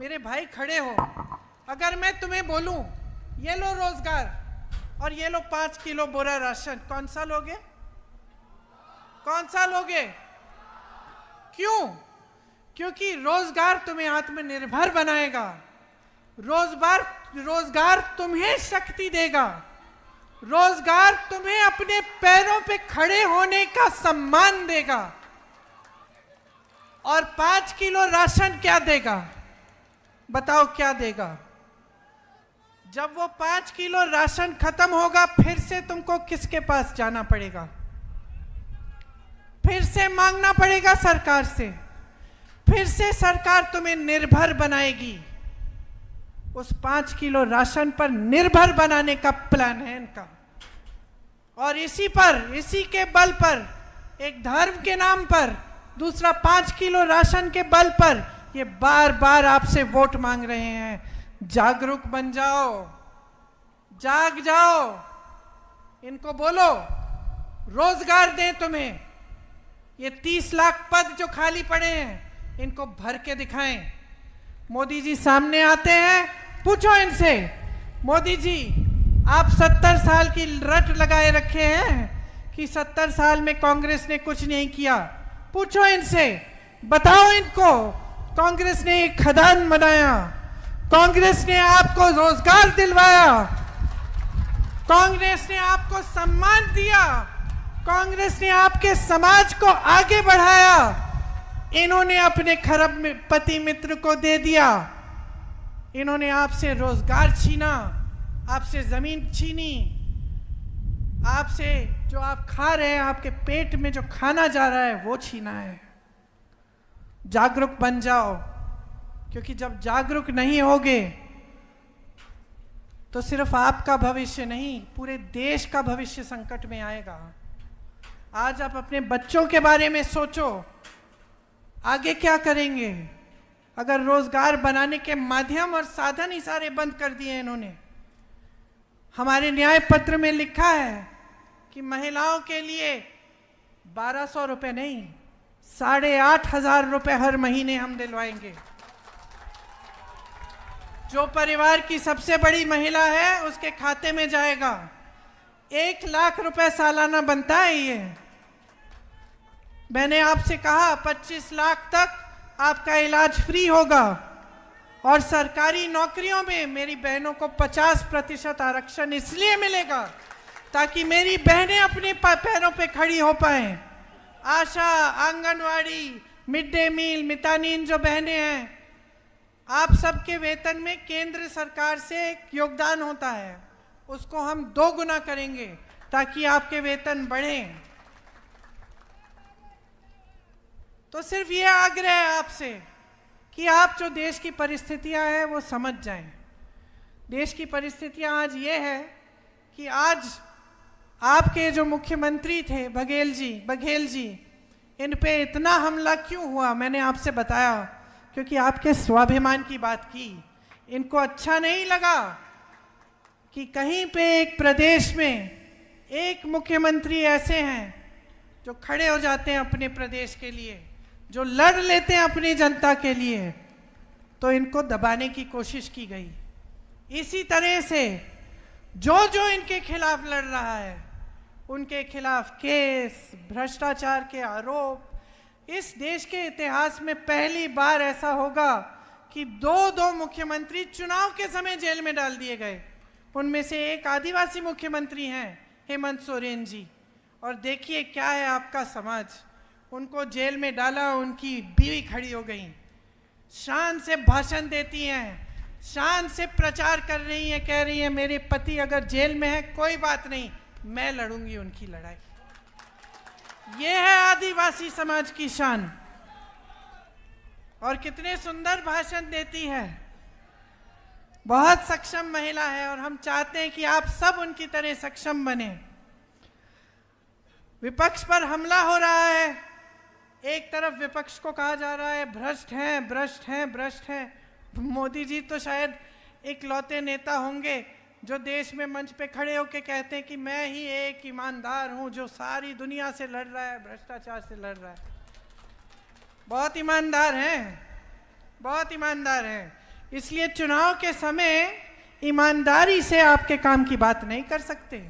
मेरे भाई खड़े हो। अगर मैं तुम्हें बोलूँ, ये लो रोज़गार और ये लो पाँच किलो बोरा राशन, कौन सा लोगे? कौन सा लोगे? क्यों? क्योंकि रोज़गार तुम्हें आत्मनिर्भर बनाएगा। रोज़गार रोज़गार तुम्हें शक्ति देगा। रोज़गार तुम्हें अपने पैरों पे खड़े होने का सम्मान देगा। और पाँच किलो राशन क्या देगा? बताओ क्या देगा? जब वो पाँच किलो राशन खत्म होगा, फिर से तुमको किसके पास जाना पड़ेगा? फिर से मांगना पड़ेगा सरकार से। फिर से सरकार तुम्हें निर्भर बनाएगी। उस पाँच किलो राशन पर निर्भर बनाने का प्लान है इनका। और इसी पर, इसी के बल पर, एक धर्म के नाम पर, दूसरा पाँच किलो राशन के बल पर, ये बार बार आपसे वोट मांग रहे हैं। जागरूक बन जाओ। जाग जाओ। इनको बोलो, रोज़गार दें तुम्हें। ये तीस लाख पद जो खाली पड़े हैं, इनको भर के दिखाएँ। मोदी जी सामने आते हैं, पूछो इनसे, मोदी जी, आप सत्तर साल की रट लगाए रखे हैं कि सत्तर साल में कांग्रेस ने कुछ नहीं किया। पूछो इनसे, बताओ इनको, कांग्रेस ने एक खदान बनाया। कांग्रेस ने आपको रोज़गार दिलवाया। कांग्रेस ने आपको सम्मान दिया। कांग्रेस ने आपके समाज को आगे बढ़ाया। इन्होंने अपने खरब पति मित्र को दे दिया। इन्होंने आपसे रोज़गार छीना, आपसे ज़मीन छीनी, आपसे जो आप खा रहे हैं, आपके पेट में जो खाना जा रहा है, वो छीना है। जागरूक बन जाओ। क्योंकि जब जागरूक नहीं होगे तो सिर्फ़ आपका भविष्य नहीं, पूरे देश का भविष्य संकट में आएगा। आज आप अपने बच्चों के बारे में सोचो, आगे क्या करेंगे? अगर रोज़गार बनाने के माध्यम और साधन ही सारे बंद कर दिए इन्होंने। हमारे न्याय पत्र में लिखा है कि महिलाओं के लिए बारह सौ रुपये नहीं, साढ़े आठ हज़ार रुपये हर महीने हम दिलवाएँगे। जो परिवार की सबसे बड़ी महिला है, उसके खाते में जाएगा। एक लाख रुपए सालाना बनता है ये। मैंने आपसे कहा 25 लाख तक आपका इलाज फ्री होगा। और सरकारी नौकरियों में मेरी बहनों को 50 प्रतिशत आरक्षण इसलिए मिलेगा ताकि मेरी बहनें अपने पैरों पे खड़ी हो पाए। ASHA, Anganwadi, mid day meal, Mitanin जो बहनें हैं आप सबके वेतन में केंद्र सरकार से एक योगदान होता है। उसको हम दो गुना करेंगे ताकि आपके वेतन बढ़े। तो सिर्फ़ ये आग्रह है आपसे कि आप जो देश की परिस्थितियाँ हैं, वो समझ जाएँ। देश की परिस्थितियाँ आज ये है कि आज आपके जो मुख्यमंत्री थे, बघेल जी बघेल जी, इन पे इतना हमला क्यों हुआ? मैंने आपसे बताया। क्योंकि आपके स्वाभिमान की बात की। इनको अच्छा नहीं लगा कि कहीं पे एक प्रदेश में एक मुख्यमंत्री ऐसे हैं जो खड़े हो जाते हैं अपने प्रदेश के लिए, जो लड़ लेते हैं अपनी जनता के लिए। तो इनको दबाने की कोशिश की गई। इसी तरह से जो जो इनके खिलाफ लड़ रहा है, उनके खिलाफ केस, भ्रष्टाचार के आरोप इस देश के इतिहास में पहली बार ऐसा होगा कि दो दो मुख्यमंत्री चुनाव के समय जेल में डाल दिए गए। उनमें से एक आदिवासी मुख्यमंत्री हैं, हेमंत सोरेन जी। और देखिए क्या है आपका समाज। उनको जेल में डाला, उनकी बीवी खड़ी हो गई। शान से भाषण देती हैं, शान से प्रचार कर रही हैं, कह रही हैं, मेरे पति अगर जेल में है, कोई बात नहीं, मैं लड़ूँगी उनकी लड़ाई। ये है आदिवासी समाज की शान। और कितने सुंदर भाषण देती है। बहुत सक्षम महिला है और हम चाहते हैं कि आप सब उनकी तरह सक्षम बने। विपक्ष पर हमला हो रहा है। एक तरफ़ विपक्ष को कहा जा रहा है, भ्रष्ट हैं भ्रष्ट हैं भ्रष्ट हैं। मोदी जी तो शायद एक लौते नेता होंगे। जो देश में मंच पे खड़े होकर कहते हैं कि मैं ही एक ईमानदार हूँ जो सारी दुनिया से लड़ रहा है, भ्रष्टाचार से लड़ रहा है। बहुत ईमानदार हैं, बहुत ईमानदार हैं। इसलिए चुनाव के समय ईमानदारी से आपके काम की बात नहीं कर सकते।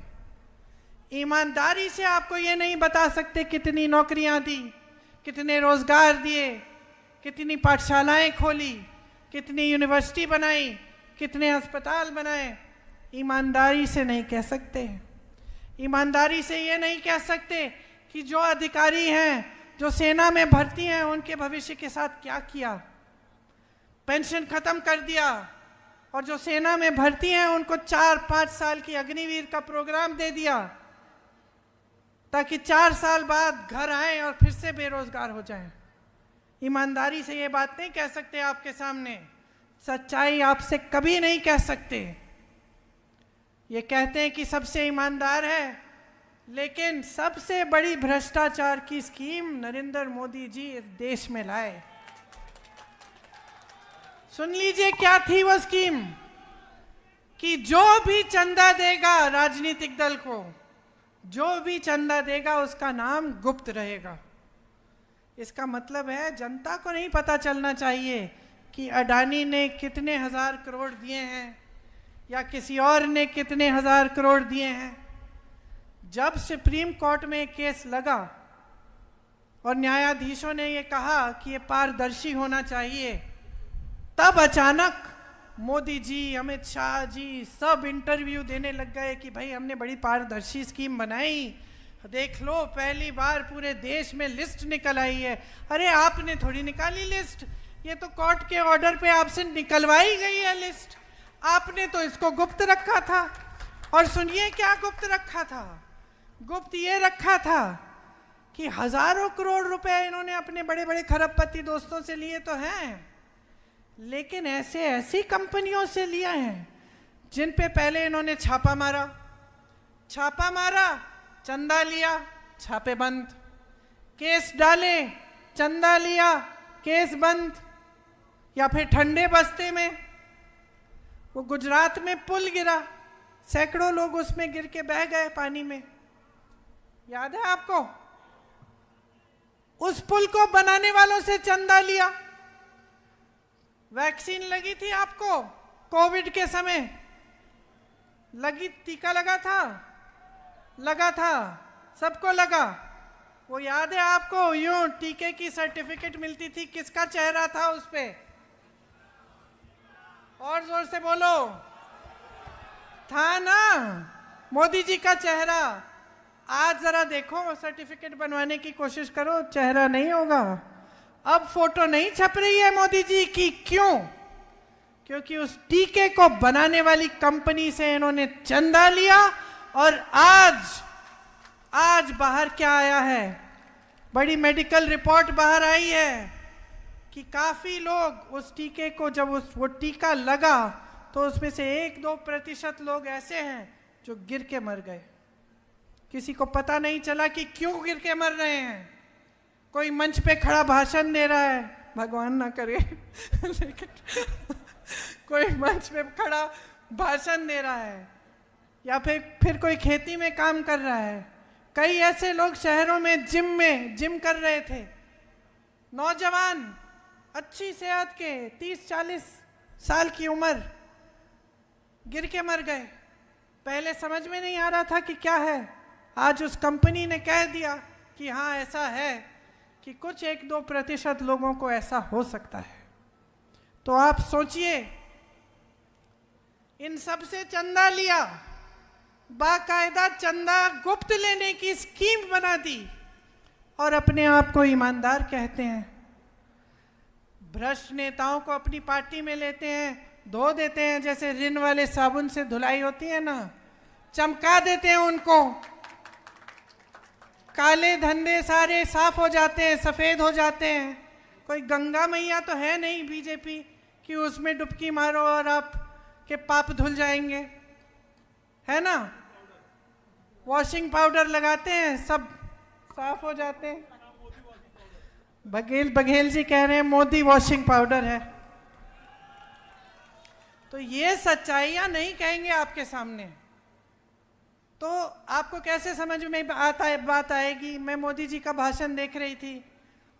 ईमानदारी से आपको ये नहीं बता सकते कितनी नौकरियाँ दी, कितने रोज़गार दिए, कितनी पाठशालाएँ खोली, कितनी यूनिवर्सिटी बनाई, कितने अस्पताल बनाए। ईमानदारी से नहीं कह सकते। ईमानदारी से ये नहीं कह सकते कि जो अधिकारी हैं, जो सेना में भर्ती हैं, उनके भविष्य के साथ क्या किया? पेंशन खत्म कर दिया। और जो सेना में भर्ती हैं, उनको चार, पाँच साल की अग्निवीर का प्रोग्राम दे दिया, ताकि चार साल बाद घर आए और फिर से बेरोजगार हो जाएँ। ईमानदारी से ये बात नहीं कह सकते आपके सामने। सच्चाई आपसे कभी नहीं कह सकते। ये कहते हैं कि सबसे ईमानदार है, लेकिन सबसे बड़ी भ्रष्टाचार की स्कीम नरेंद्र मोदी जी इस देश में लाए। सुन लीजिए क्या थी वो स्कीम, कि जो भी चंदा देगा राजनीतिक दल को, जो भी चंदा देगा उसका नाम गुप्त रहेगा। इसका मतलब है, जनता को नहीं पता चलना चाहिए कि अडानी ने कितने हज़ार करोड़ दिए हैं। या किसी और ने कितने हज़ार करोड़ दिए हैं? जब सुप्रीम कोर्ट में केस लगा और न्यायाधीशों ने ये कहा कि ये पारदर्शी होना चाहिए, तब अचानक मोदी जी, अमित शाह जी सब इंटरव्यू देने लग गए कि भाई हमने बड़ी पारदर्शी स्कीम बनाई। देख लो, पहली बार पूरे देश में लिस्ट निकल आई है। अरे, आपने थोड़ी निकाली लिस्ट। ये तो कोर्ट के ऑर्डर पे आपसे निकलवाई गई है लिस्ट। आपने तो इसको गुप्त रखा था। और सुनिए क्या गुप्त रखा था। गुप्त ये रखा था कि हज़ारों करोड़ रुपए इन्होंने अपने बड़े बड़े खरबपति दोस्तों से लिए तो हैं, लेकिन ऐसे ऐसी कंपनियों से लिए हैं, जिन पे पहले इन्होंने छापा मारा। छापा मारा, चंदा लिया, छापे बंद। केस डाले, चंदा लिया, केस बंद। या फिर ठंडे बस्ते में वो गुजरात में पुल गिरा। सैकड़ों लोग उसमें गिर के बह गए पानी में। याद है आपको? उस पुल को बनाने वालों से चंदा लिया। वैक्सीन लगी थी आपको कोविड के समय। लगी, टीका लगा था? लगा था। सबको लगा। वो याद है आपको? यूँ टीके की सर्टिफिकेट मिलती थी। किसका चेहरा था उस पर और ज़ोर से बोलो। था ना? मोदी जी का चेहरा। आज जरा देखो सर्टिफिकेट बनवाने की कोशिश करो, चेहरा नहीं होगा। अब फ़ोटो नहीं छप रही है मोदी जी की, क्यों? क्योंकि उस टीके को बनाने वाली कंपनी से इन्होंने चंदा लिया और आज आज बाहर क्या आया है? बड़ी मेडिकल रिपोर्ट बाहर आई है। कि काफ़ी लोग उस टीके को, जब उस, वो टीका लगा तो उसमें से एक दो प्रतिशत लोग ऐसे हैं जो गिर के मर गए। किसी को पता नहीं चला कि क्यों गिर के मर रहे हैं। कोई मंच पे खड़ा भाषण दे रहा है, भगवान ना करे। लेकिन कोई मंच पे खड़ा भाषण दे रहा है, या फिर फिर कोई खेती में काम कर रहा है। कई ऐसे लोग शहरों में, जिम में, जिम कर रहे थे। नौजवान अच्छी सेहत के 30-40 साल की उम्र गिर के मर गए। पहले समझ में नहीं आ रहा था कि क्या है। आज उस कंपनी ने कह दिया कि हाँ ऐसा है कि कुछ एक दो प्रतिशत लोगों को ऐसा हो सकता है। तो आप सोचिए, इन सबसे चंदा लिया, बाकायदा चंदा गुप्त लेने की स्कीम बना दी और अपने आप को ईमानदार कहते हैं। भ्रष्ट नेताओं को अपनी पार्टी में लेते हैं, धो देते हैं, जैसे रिन वाले साबुन से धुलाई होती है ना? चमका देते हैं उनको। काले धंधे सारे साफ़ हो जाते हैं, सफ़ेद हो जाते हैं। कोई गंगा मैया तो है नहीं बीजेपी, कि उसमें डुबकी मारो और आप के पाप धुल जाएँगे। है ना? वॉशिंग पाउडर लगाते हैं, सब साफ़ हो जाते हैं। बघेल बघेल जी कह रहे हैं, मोदी वॉशिंग पाउडर है। तो ये सच्चाइयाँ नहीं कहेंगे आपके सामने। तो आपको कैसे समझ में आता बात आएगी? मैं मोदी जी का भाषण देख रही थी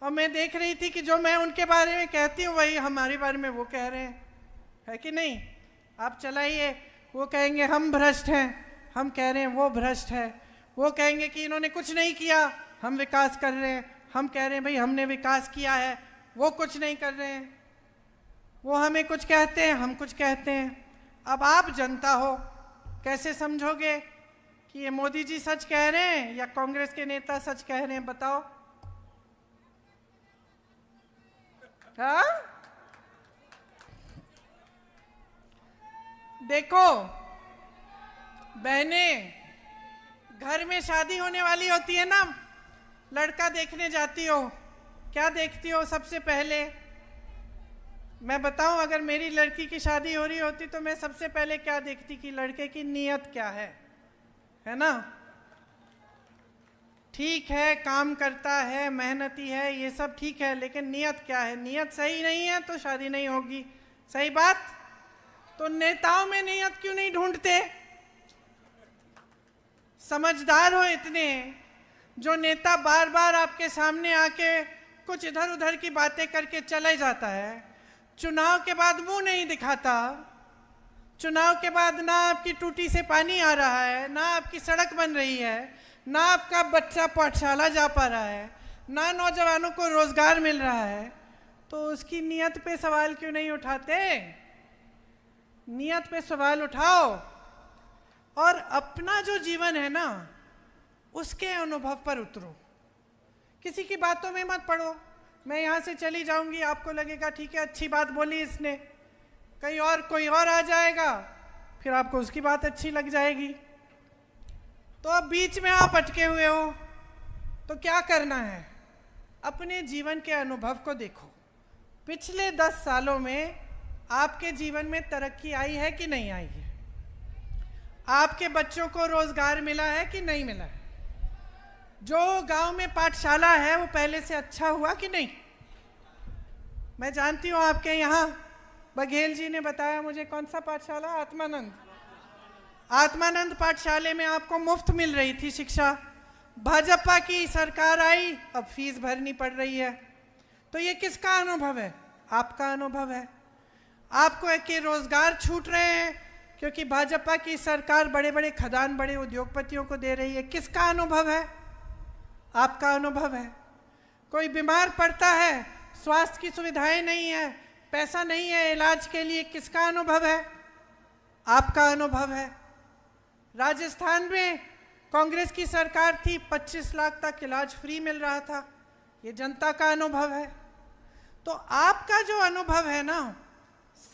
और मैं देख रही थी कि जो मैं उनके बारे में कहती हूँ, वही हमारे बारे में वो कह रहे हैं। है कि नहीं? आप चलाइए। वो कहेंगे, हम भ्रष्ट हैं। हम कह रहे हैं, वो भ्रष्ट है। वो कहेंगे कि इन्होंने कुछ नहीं किया। हम विकास कर रहे हैं। हम कह रहे हैं, भाई, हमने विकास किया है, वो कुछ नहीं कर रहे हैं। वो हमें कुछ कहते हैं, हम कुछ कहते हैं। अब आप जनता हो, कैसे समझोगे कि ये मोदी जी सच कह रहे हैं या कांग्रेस के नेता सच कह रहे हैं, बताओ? हा? देखो, बहने, घर में शादी होने वाली होती है ना लड़का देखने जाती हो, क्या देखती हो सबसे पहले? मैं बताऊँ, अगर मेरी लड़की की शादी हो रही होती तो मैं सबसे पहले क्या देखती कि लड़के की नीयत क्या है? है ना? ठीक है, काम करता है, मेहनती है, ये सब ठीक है, लेकिन नियत क्या है? नियत सही नहीं है तो शादी नहीं होगी। सही बात? तो नेताओं में नियत क्यों नहीं ढूंढते? समझदार हो इतने। जो नेता बार बार आपके सामने आके कुछ इधर उधर की बातें करके चले जाता है, चुनाव के बाद मुँह नहीं दिखाता, चुनाव के बाद ना आपकी टूटी से पानी आ रहा है, ना आपकी सड़क बन रही है, ना आपका बच्चा पाठशाला जा पा रहा है, ना नौजवानों को रोज़गार मिल रहा है तो उसकी नियत पे सवाल क्यों नहीं उठाते? नियत पे सवाल उठाओ। और अपना जो जीवन है ना उसके अनुभव पर उतरो। किसी की बातों में मत पड़ो। मैं यहाँ से चली जाऊँगी, आपको लगेगा, ठीक है, अच्छी बात बोली इसने। कहीं और, कोई और आ जाएगा, फिर आपको उसकी बात अच्छी लग जाएगी। तो अब बीच में आप अटके हुए हो तो क्या करना है? अपने जीवन के अनुभव को देखो। पिछले दस सालों में आपके जीवन में तरक्की आई है कि नहीं आई है? आपके बच्चों को रोज़गार मिला है कि नहीं मिला है? जो गाँव में पाठशाला है, वो पहले से अच्छा हुआ कि नहीं? मैं जानती हूँ आपके यहाँ बघेल जी ने बताया मुझे कौन सा पाठशाला? आत्मानंद। आत्मानंद पाठशाले में आपको मुफ़्त मिल रही थी शिक्षा। भाजपा की सरकार आई, अब फ़ीस भरनी पड़ रही है। तो ये किसका अनुभव है? आपका अनुभव है। आपको एक रोज़गार छूट रहे हैं, क्योंकि भाजपा की सरकार बड़े बड़े खदान, बड़े उद्योगपतियों को दे रही है। किसका अनुभव है? आपका अनुभव है। कोई बीमार पड़ता है, स्वास्थ्य की सुविधाएँ नहीं है, पैसा नहीं है इलाज के लिए, किसका अनुभव है? आपका अनुभव है। राजस्थान में कांग्रेस की सरकार थी 25 लाख तक इलाज फ्री मिल रहा था। ये जनता का अनुभव है। तो आपका जो अनुभव है ना,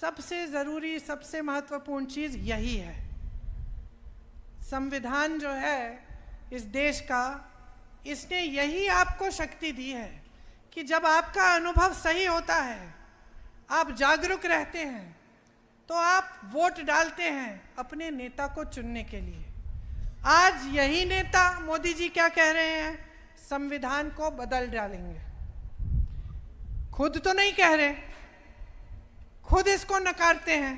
सबसे ज़रूरी, सबसे महत्वपूर्ण चीज़ यही है। संविधान जो है, इस देश का इसने यही आपको शक्ति दी है कि जब आपका अनुभव सही होता है, आप जागरूक रहते हैं तो आप वोट डालते हैं अपने नेता को चुनने के लिए। आज यही नेता मोदी जी क्या कह रहे हैं? संविधान को बदल डालेंगे। खुद तो नहीं कह रहे, खुद इसको नकारते हैं,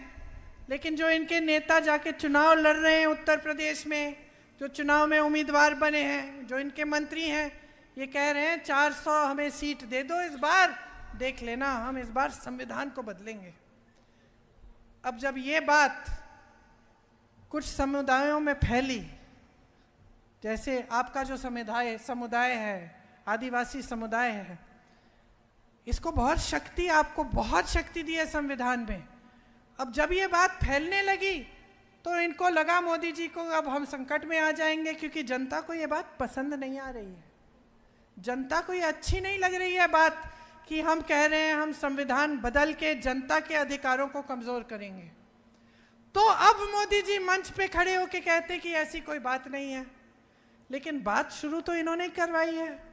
लेकिन जो इनके नेता जाके चुनाव लड़ रहे हैं उत्तर प्रदेश में जो चुनाव में उम्मीदवार बने हैं, जो इनके मंत्री हैं, ये कह रहे हैं 400 हमें सीट दे दो इस बार। देख लेना, हम इस बार संविधान को बदलेंगे। अब जब ये बात कुछ समुदायों में फैली, जैसे आपका जो समुदाय समुदाय है, आदिवासी समुदाय है, इसको बहुत शक्ति, आपको बहुत शक्ति दी है संविधान में। अब जब ये बात फैलने लगी तो इनको लगा मोदी जी को, अब हम संकट में आ जाएँगे क्योंकि जनता को ये बात पसंद नहीं आ रही है। जनता को ये अच्छी नहीं लग रही है बात कि हम कह रहे हैं हम संविधान बदल के जनता के अधिकारों को कमज़ोर करेंगे। तो अब मोदी जी मंच पे खड़े होके कहते कि ऐसी कोई बात नहीं है। लेकिन बात शुरू तो इन्होंने करवाई है।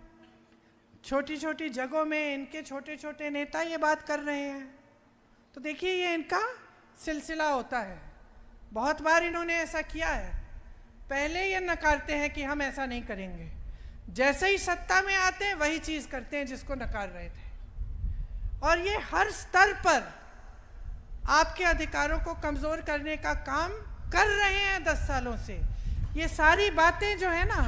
छोटी छोटी जगहों में इनके छोटे छोटे नेता ये बात कर रहे हैं। तो देखिए ये इनका सिलसिला होता है। बहुत बार इन्होंने ऐसा किया है। पहले ये नकारते हैं कि हम ऐसा नहीं करेंगे। जैसे ही सत्ता में आते हैं, वही चीज़ करते हैं जिसको नकार रहे थे। और ये हर स्तर पर आपके अधिकारों को कमज़ोर करने का काम कर रहे हैं दस सालों से। ये सारी बातें जो है ना,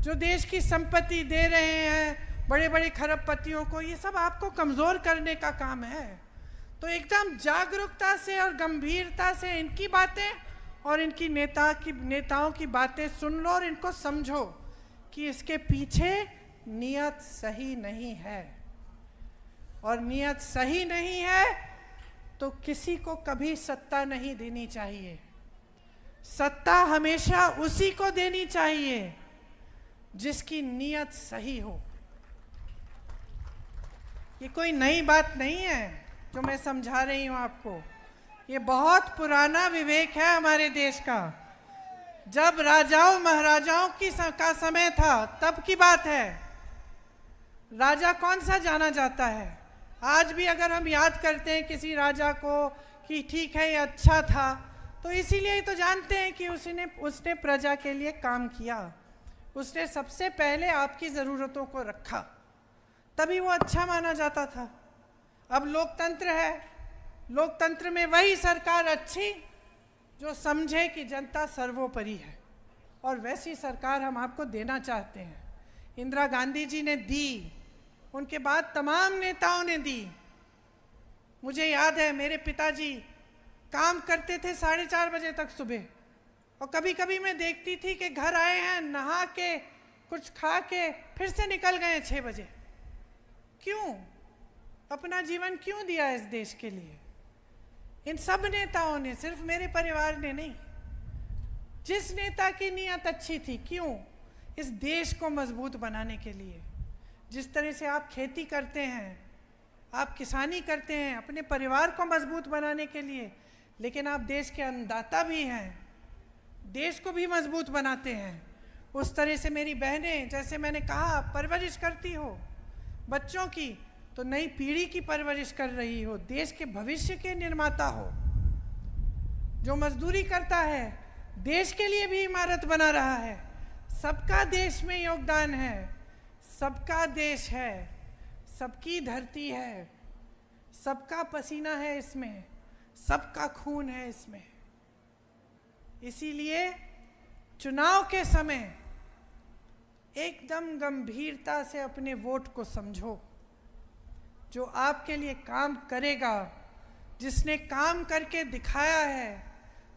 जो देश की संपत्ति दे रहे हैं बड़े बड़े खरबपतियों को, ये सब आपको कमज़ोर करने का काम है। तो एकदम जागरूकता से और गंभीरता से इनकी बातें और इनकी नेता की, नेताओं की बातें सुन लो और इनको समझो कि इसके पीछे नियत सही नहीं है। और नियत सही नहीं है तो किसी को कभी सत्ता नहीं देनी चाहिए। सत्ता हमेशा उसी को देनी चाहिए जिसकी नियत सही हो। ये कोई नई बात नहीं है जो मैं समझा रही हूँ आपको। ये बहुत पुराना विवेक है हमारे देश का। जब राजाओं, महाराजाओं की का समय था, तब की बात है। राजा कौन सा जाना जाता है? आज भी अगर हम याद करते हैं किसी राजा को कि ठीक है, ये अच्छा था तो इसीलिए ही तो जानते हैं कि उसने उसने प्रजा के लिए काम किया। उसने सबसे पहले आपकी ज़रूरतों को रखा। तभी वो अच्छा माना जाता था। अब लोकतंत्र है लोकतंत्र में वही सरकार अच्छी जो समझे कि जनता सर्वोपरि है। और वैसी सरकार हम आपको देना चाहते हैं। इंदिरा गांधी जी ने दी, उनके बाद तमाम नेताओं ने दी। मुझे याद है, मेरे पिताजी काम करते थे साढ़े चार बजे तक सुबह। और कभी कभी मैं देखती थी कि घर आए हैं, नहा के, कुछ खा के, फिर से निकल गए छः बजे। क्यों? अपना जीवन क्यों दिया इस देश के लिए? इन सब नेताओं ने, सिर्फ़ मेरे परिवार ने नहीं। जिस नेता की नीयत अच्छी थी, क्यों? इस देश को मज़बूत बनाने के लिए। जिस तरह से आप खेती करते हैं, आप किसानी करते हैं, अपने परिवार को मज़बूत बनाने के लिए, लेकिन आप देश के अन्नदाता भी हैं, देश को भी मज़बूत बनाते हैं। उस तरह से मेरी बहनें, जैसे मैंने कहा, परवरिश करती हो, बच्चों की तो नई पीढ़ी की परवरिश कर रही हो, देश के भविष्य के निर्माता हो। जो मजदूरी करता है, देश के लिए भी इमारत बना रहा है। सबका देश में योगदान है, सबका देश है, सबकी धरती है, सबका पसीना है इसमें, सबका खून है इसमें। इसीलिए चुनाव के समय एकदम गंभीरता से अपने वोट को समझो। जो आपके लिए काम करेगा, जिसने काम करके दिखाया है,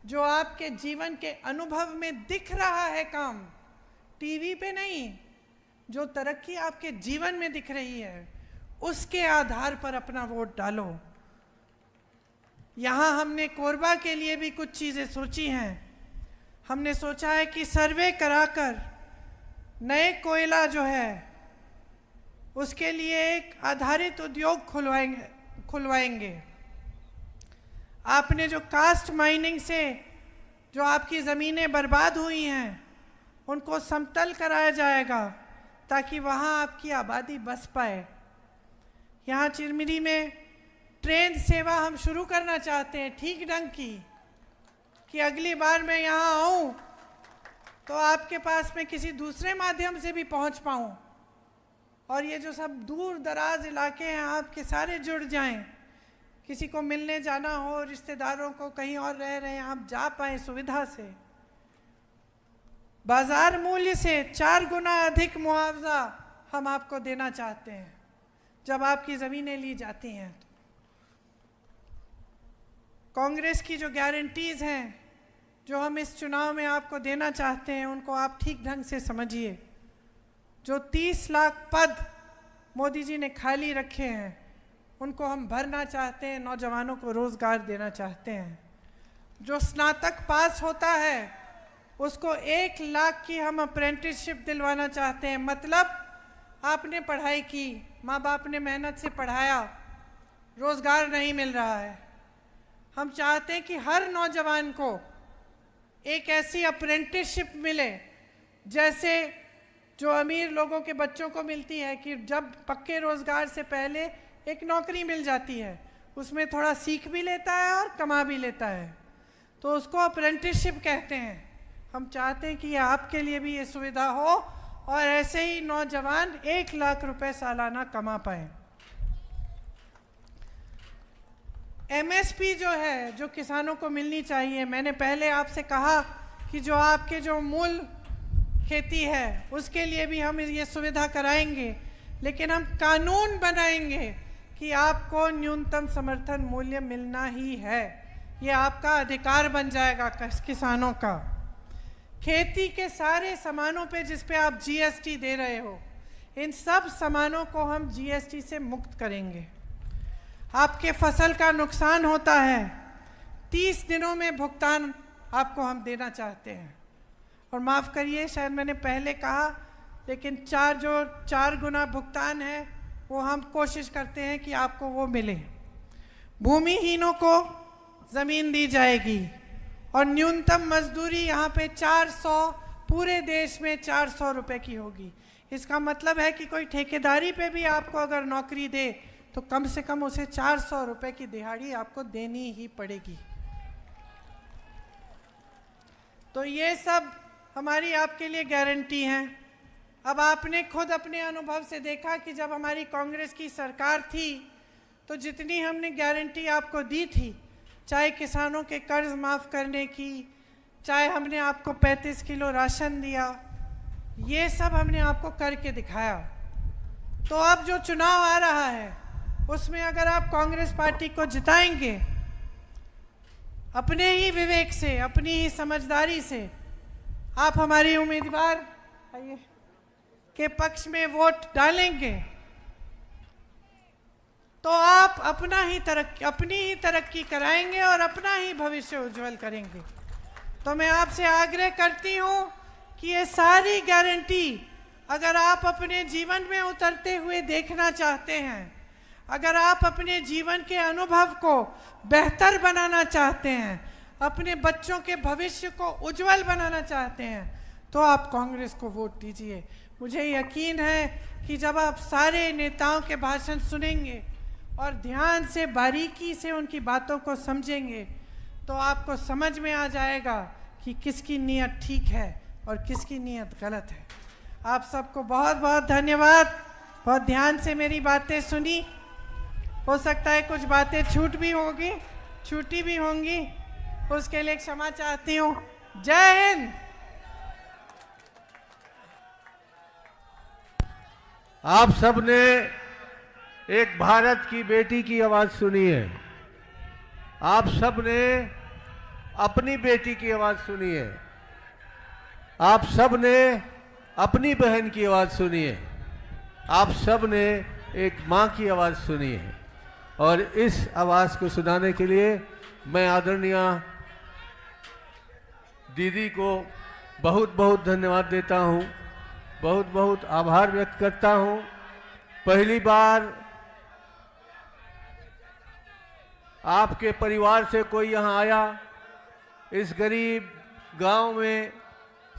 जो आपके जीवन के अनुभव में दिख रहा है काम, टीवी पे नहीं, जो तरक्की आपके जीवन में दिख रही है, उसके आधार पर अपना वोट डालो। यहाँ हमने कोरबा के लिए भी कुछ चीज़ें सोची हैं। हमने सोचा है कि सर्वे कराकर नए कोयला जो है उसके लिए एक आधारित उद्योग खुलवाएँगे खुलवाएँगे। आपने जो कास्ट माइनिंग से जो आपकी ज़मीनें बर्बाद हुई हैं, उनको समतल कराया जाएगा ताकि वहाँ आपकी आबादी बस पाए। यहाँ चिरमिरी में ट्रेन सेवा हम शुरू करना चाहते हैं ठीक ढंग की कि अगली बार मैं यहाँ आऊँ तो आपके पास मैं किसी दूसरे माध्यम से भी पहुँच पाऊँ। और ये जो सब दूर दराज इलाके हैं, आपके सारे जुड़ जाएँ। किसी को मिलने जाना हो, रिश्तेदारों को कहीं और रह रहे हैं, आप जा पाए सुविधा से। बाज़ार मूल्य से चार गुना अधिक मुआवजा हम आपको देना चाहते हैं, जब आपकी ज़मीनें ली जाती हैं। कांग्रेस की जो गारंटीज़ हैं, जो हम इस चुनाव में आपको देना चाहते हैं, उनको आप ठीक ढंग से समझिए। जो तीस लाख पद मोदी जी ने खाली रखे हैं, उनको हम भरना चाहते हैं, नौजवानों को रोज़गार देना चाहते हैं। जो स्नातक पास होता है, उसको एक लाख की हम अप्रेंटिसशिप दिलवाना चाहते हैं। मतलब आपने पढ़ाई की माँ बाप ने मेहनत से पढ़ाया, रोज़गार नहीं मिल रहा है। हम चाहते हैं कि हर नौजवान को एक ऐसी अप्रेंटिसशिप मिले, जैसे जो अमीर लोगों के बच्चों को मिलती है कि जब पक्के रोज़गार से पहले एक नौकरी मिल जाती है, उसमें थोड़ा सीख भी लेता है और कमा भी लेता है। तो उसको अप्रेंटिसशिप कहते हैं। हम चाहते हैं कि आपके लिए भी ये सुविधा हो और ऐसे ही नौजवान एक लाख रुपए सालाना कमा पाए। एमएसपी जो है, जो किसानों को मिलनी चाहिए, मैंने पहले आपसे कहा कि जो आपके जो मूल खेती है, उसके लिए भी हम ये सुविधा कराएँगे। लेकिन हम कानून बनाएँगे कि आपको न्यूनतम समर्थन मूल्य मिलना ही है। ये आपका अधिकार बन जाएगा किसानों का। खेती के सारे सामानों पे जिस पे आप जीएसटी दे रहे हो, इन सब सामानों को हम जीएसटी से मुक्त करेंगे। आपके फ़सल का नुकसान होता है, तीस दिनों में भुगतान आपको हम देना चाहते हैं। और माफ़ करिए, शायद मैंने पहले कहा, लेकिन चार जो, चार गुना भुगतान है, वो हम कोशिश करते हैं कि आपको वो मिले। भूमिहीनों को ज़मीन दी जाएगी और न्यूनतम मजदूरी यहाँ पे 400 पूरे देश में 400 रुपए की होगी। इसका मतलब है कि कोई ठेकेदारी पे भी आपको अगर नौकरी दे तो कम से कम उसे 400 रुपए की दिहाड़ी आपको देनी ही पड़ेगी। तो ये सब हमारी आपके लिए गारंटी है। अब आपने खुद अपने अनुभव से देखा कि जब हमारी कांग्रेस की सरकार थी तो जितनी हमने गारंटी आपको दी थी, चाहे किसानों के कर्ज माफ़ करने की, चाहे हमने आपको 35 किलो राशन दिया, ये सब हमने आपको करके दिखाया। तो अब जो चुनाव आ रहा है, उसमें अगर आप कांग्रेस पार्टी को जिताएँगे, अपने ही विवेक से, अपनी ही समझदारी से आप हमारी उम्मीदवार के पक्ष में वोट डालेंगे। तो आप अपना ही तरक्की, अपनी ही तरक्की कराएँगे और अपना ही भविष्य उज्जवल करेंगे। तो मैं आपसे आग्रह करती हूँ कि ये सारी गारंटी अगर आप अपने जीवन में उतरते हुए देखना चाहते हैं, अगर आप अपने जीवन के अनुभव को बेहतर बनाना चाहते हैं अपने बच्चों के भविष्य को उज्जवल बनाना चाहते हैं तो आप कांग्रेस को वोट दीजिए। मुझे यकीन है कि जब आप सारे नेताओं के भाषण सुनेंगे और ध्यान से, बारीकी से उनकी बातों को समझेंगे तो आपको समझ में आ जाएगा कि किसकी नीयत ठीक है और किसकी नीयत गलत है। आप सबको बहुत बहुत धन्यवाद। बहुत ध्यान से मेरी बातें सुनी। हो सकता है कुछ बातें छूट भी होगी, छूटी भी होंगी। उसके लिए क्षमा चाहती हूँ। जय हिंद। आप सबने एक भारत की बेटी की आवाज़ सुनी है। आप सबने अपनी बेटी की आवाज़ सुनी है। आप सबने अपनी बहन की आवाज़ सुनी है। आप सबने एक माँ की आवाज़ सुनी है। और इस आवाज़ को सुनाने के लिए मैं आदरणीय दीदी को बहुत बहुत धन्यवाद देता हूँ। बहुत बहुत आभार व्यक्त करता हूँ। पहली बार आपके परिवार से कोई यहाँ आया। इस गरीब गाँव में,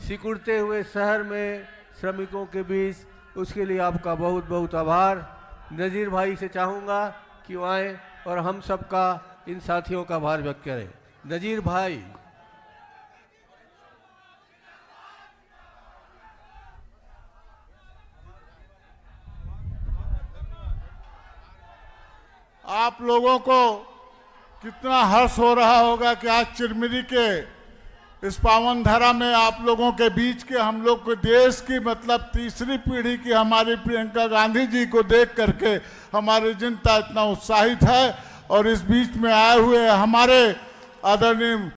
सिकुड़ते हुए शहर में श्रमिकों के बीच, उसके लिए आपका बहुत बहुत आभार। नज़ीर भाई से चाहूँगा कि आए और हम सबका, इन साथियों का आभार व्यक्त करें। नज़ीर भाई। आप लोगों को कितना हर्ष हो रहा होगा कि आज चिरमिरी के इस पावन धारा में आप लोगों के बीच के हम लोग को देश की मतलब तीसरी पीढ़ी की हमारी प्रियंका गांधी जी को देख करके हमारी जनता इतना उत्साहित है और इस बीच में आए हुए हमारे आदरणीय